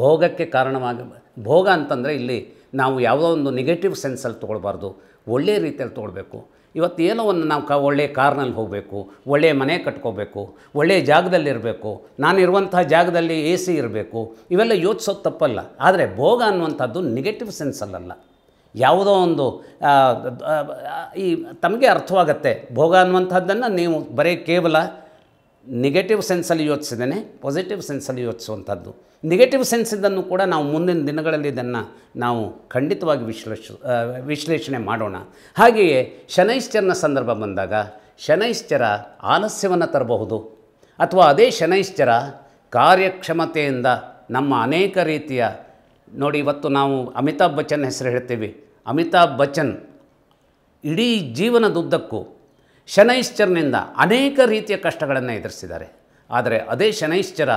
S1: ಭೋಗಕ್ಕೆ ಕಾರಣವಾಗಿ, ಭೋಗ ಅಂತಂದರೆ ಇಲ್ಲಿ ನಾವು ಯಾವುದೋ ಒಂದು ನೆಗೆಟಿವ್ ಸೆನ್ಸಲ್ಲಿ ತೊಗೊಳ್ಬಾರ್ದು ಒಳ್ಳೆಯ ರೀತಿಯಲ್ಲಿ ತೊಗೊಳ್ಬೇಕು. ಇವತ್ತು ಏನೋ ಒಂದು ನಾವು ಕ ಒಳ್ಳೆಯ ಕಾರ್ನಲ್ಲಿ ಹೋಗಬೇಕು ಒಳ್ಳೆಯ ಮನೆ ಕಟ್ಕೋಬೇಕು ಒಳ್ಳೆಯ ಜಾಗದಲ್ಲಿರಬೇಕು ನಾನಿರುವಂತಹ ಜಾಗದಲ್ಲಿ ಎ ಸಿ ಇರಬೇಕು, ಇವೆಲ್ಲ ಯೋಚಿಸೋದು ತಪ್ಪಲ್ಲ. ಆದರೆ ಭೋಗ ಅನ್ನುವಂಥದ್ದು ನೆಗೆಟಿವ್ ಸೆನ್ಸಲ್ಲಲ್ಲ ಯಾವುದೋ ಒಂದು ಈ, ತಮಗೆ ಅರ್ಥವಾಗತ್ತೆ. ಭೋಗ ಅನ್ನುವಂಥದ್ದನ್ನು ನೀವು ಬರೀ ಕೇವಲ ನೆಗೆಟಿವ್ ಸೆನ್ಸಲ್ಲಿ ಯೋಚಿಸಿದ್ದೇನೆ ಪಾಸಿಟಿವ್ ಸೆನ್ಸಲ್ಲಿ ಯೋಚಿಸುವಂಥದ್ದು. ನೆಗೆಟಿವ್ ಸೆನ್ಸ್ ಇದನ್ನು ಕೂಡ ನಾವು ಮುಂದಿನ ದಿನಗಳಲ್ಲಿ ಇದನ್ನು ನಾವು ಖಂಡಿತವಾಗಿ ವಿಶ್ಲೇಷ ವಿಶ್ಲೇಷಣೆ ಮಾಡೋಣ. ಹಾಗೆಯೇ ಶನೈಶ್ಚರನ ಸಂದರ್ಭ ಬಂದಾಗ ಶನೈಶ್ಚರ ಆಲಸ್ಯವನ್ನು ತರಬಹುದು. ಅಥವಾ ಅದೇ ಶನೈಶ್ಚರ ಕಾರ್ಯಕ್ಷಮತೆಯಿಂದ ನಮ್ಮ ಅನೇಕ ರೀತಿಯ, ನೋಡಿ ಇವತ್ತು ನಾವು ಅಮಿತಾಬ್ ಬಚ್ಚನ್ ಹೆಸರು ಹೇಳ್ತೀವಿ. ಅಮಿತಾಬ್ ಬಚ್ಚನ್ ಇಡೀ ಜೀವನದುದ್ದಕ್ಕೂ ಶನೈಶ್ಚರನಿಂದ ಅನೇಕ ರೀತಿಯ ಕಷ್ಟಗಳನ್ನು ಎದುರಿಸಿದ್ದಾರೆ. ಆದರೆ ಅದೇ ಶನೈಶ್ಚರ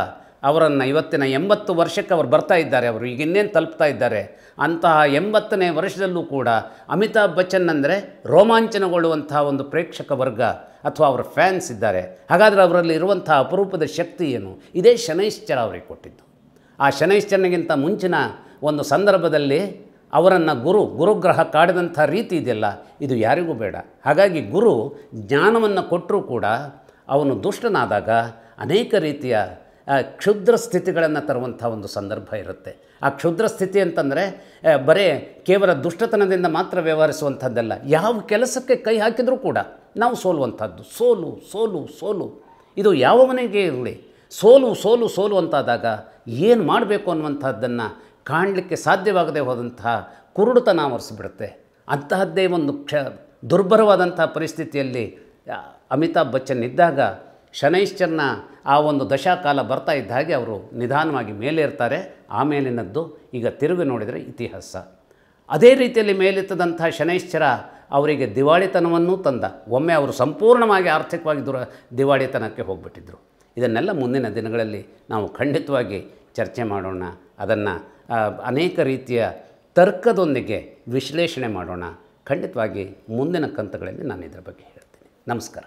S1: ಅವರನ್ನು ಇವತ್ತಿನ ಎಂಬತ್ತು ವರ್ಷಕ್ಕೆ ಅವರು ಬರ್ತಾ ಇದ್ದಾರೆ, ಅವರು ಈಗ ಇನ್ನೇನು ತಲುಪ್ತಾ ಇದ್ದಾರೆ, ಅಂತಹ ಎಂಬತ್ತನೇ ವರ್ಷದಲ್ಲೂ ಕೂಡ ಅಮಿತಾಬ್ ಬಚ್ಚನ್ ಅಂದರೆ ರೋಮಾಂಚನಗೊಳ್ಳುವಂತಹ ಒಂದು ಪ್ರೇಕ್ಷಕ ವರ್ಗ ಅಥವಾ ಅವರ ಫ್ಯಾನ್ಸ್ ಇದ್ದಾರೆ. ಹಾಗಾದರೆ ಅವರಲ್ಲಿ ಇರುವಂಥ ಅಪರೂಪದ ಶಕ್ತಿ ಏನು? ಇದೇ ಶನೈಶ್ಚರ ಅವರಿಗೆ ಕೊಟ್ಟಿದ್ದು. ಆ ಶನೈಶ್ಚರನಿಗಿಂತ ಮುಂಚಿನ ಒಂದು ಸಂದರ್ಭದಲ್ಲಿ ಅವರನ್ನು ಗುರು, ಗುರುಗ್ರಹ ಕಾಡಿದಂಥ ರೀತಿ ಇದೆಯಲ್ಲ, ಇದು ಯಾರಿಗೂ ಬೇಡ. ಹಾಗಾಗಿ ಗುರು ಜ್ಞಾನವನ್ನು ಕೊಟ್ಟರೂ ಕೂಡ ಅವನು ದುಷ್ಟನಾದಾಗ ಅನೇಕ ರೀತಿಯ ಕ್ಷುದ್ರ ಸ್ಥಿತಿಗಳನ್ನು ತರುವಂಥ ಒಂದು ಸಂದರ್ಭ ಇರುತ್ತೆ. ಆ ಕ್ಷುದ್ರ ಸ್ಥಿತಿ ಅಂತಂದರೆ ಬರೇ ಕೇವಲ ದುಷ್ಟತನದಿಂದ ಮಾತ್ರ ವ್ಯವಹರಿಸುವಂಥದ್ದಲ್ಲ, ಯಾವ ಕೆಲಸಕ್ಕೆ ಕೈ ಹಾಕಿದರೂ ಕೂಡ ನಾವು ಸೋಲುವಂಥದ್ದು. ಸೋಲು ಸೋಲು ಸೋಲು. ಇದು ಯಾವ ಮನೆಗೆ ಇರಲಿ. ಸೋಲು ಸೋಲು ಸೋಲು ಅಂತಾದಾಗ ಏನು ಮಾಡಬೇಕು ಅನ್ನುವಂಥದ್ದನ್ನು ಕಾಣಲಿಕ್ಕೆ ಸಾಧ್ಯವಾಗದೆ ಹೋದಂತಹ ಕುರುಡುತನ ಆವರಿಸಿಬಿಡುತ್ತೆ. ಅಂತಹದ್ದೇ ಒಂದು ಕ್ಷ ದುರ್ಭರವಾದಂಥ ಪರಿಸ್ಥಿತಿಯಲ್ಲಿ ಅಮಿತಾಬ್ ಬಚ್ಚನ್ ಇದ್ದಾಗ ಶನೈಶ್ಚರ್ನ ಆ ಒಂದು ದಶಾಕಾಲ ಬರ್ತಾ ಇದ್ದ ಹಾಗೆ ಅವರು ನಿಧಾನವಾಗಿ ಮೇಲೇರ್ತಾರೆ ಆಮೇಲಿನದ್ದು ಈಗ ತಿರುಗಿ ನೋಡಿದರೆ ಇತಿಹಾಸ. ಅದೇ ರೀತಿಯಲ್ಲಿ ಮೇಲೆತ್ತದಂಥ ಶನೈಶ್ಚರ ಅವರಿಗೆ ದಿವಾಳಿತನವನ್ನೂ ತಂದ. ಒಮ್ಮೆ ಅವರು ಸಂಪೂರ್ಣವಾಗಿ ಆರ್ಥಿಕವಾಗಿ ದುರ, ದಿವಾಳಿತನಕ್ಕೆ ಹೋಗ್ಬಿಟ್ಟಿದ್ರು. ಇದನ್ನೆಲ್ಲ ಮುಂದಿನ ದಿನಗಳಲ್ಲಿ ನಾವು ಖಂಡಿತವಾಗಿ ಚರ್ಚೆ ಮಾಡೋಣ. ಅದನ್ನು ಅನೇಕ ರೀತಿಯ ತರ್ಕದೊಂದಿಗೆ ವಿಶ್ಲೇಷಣೆ ಮಾಡೋಣ. ಖಂಡಿತವಾಗಿ ಮುಂದಿನ ಕಂತುಗಳಲ್ಲಿ ನಾನು ಇದರ ಬಗ್ಗೆ ಹೇಳ್ತೀನಿ. ನಮಸ್ಕಾರ.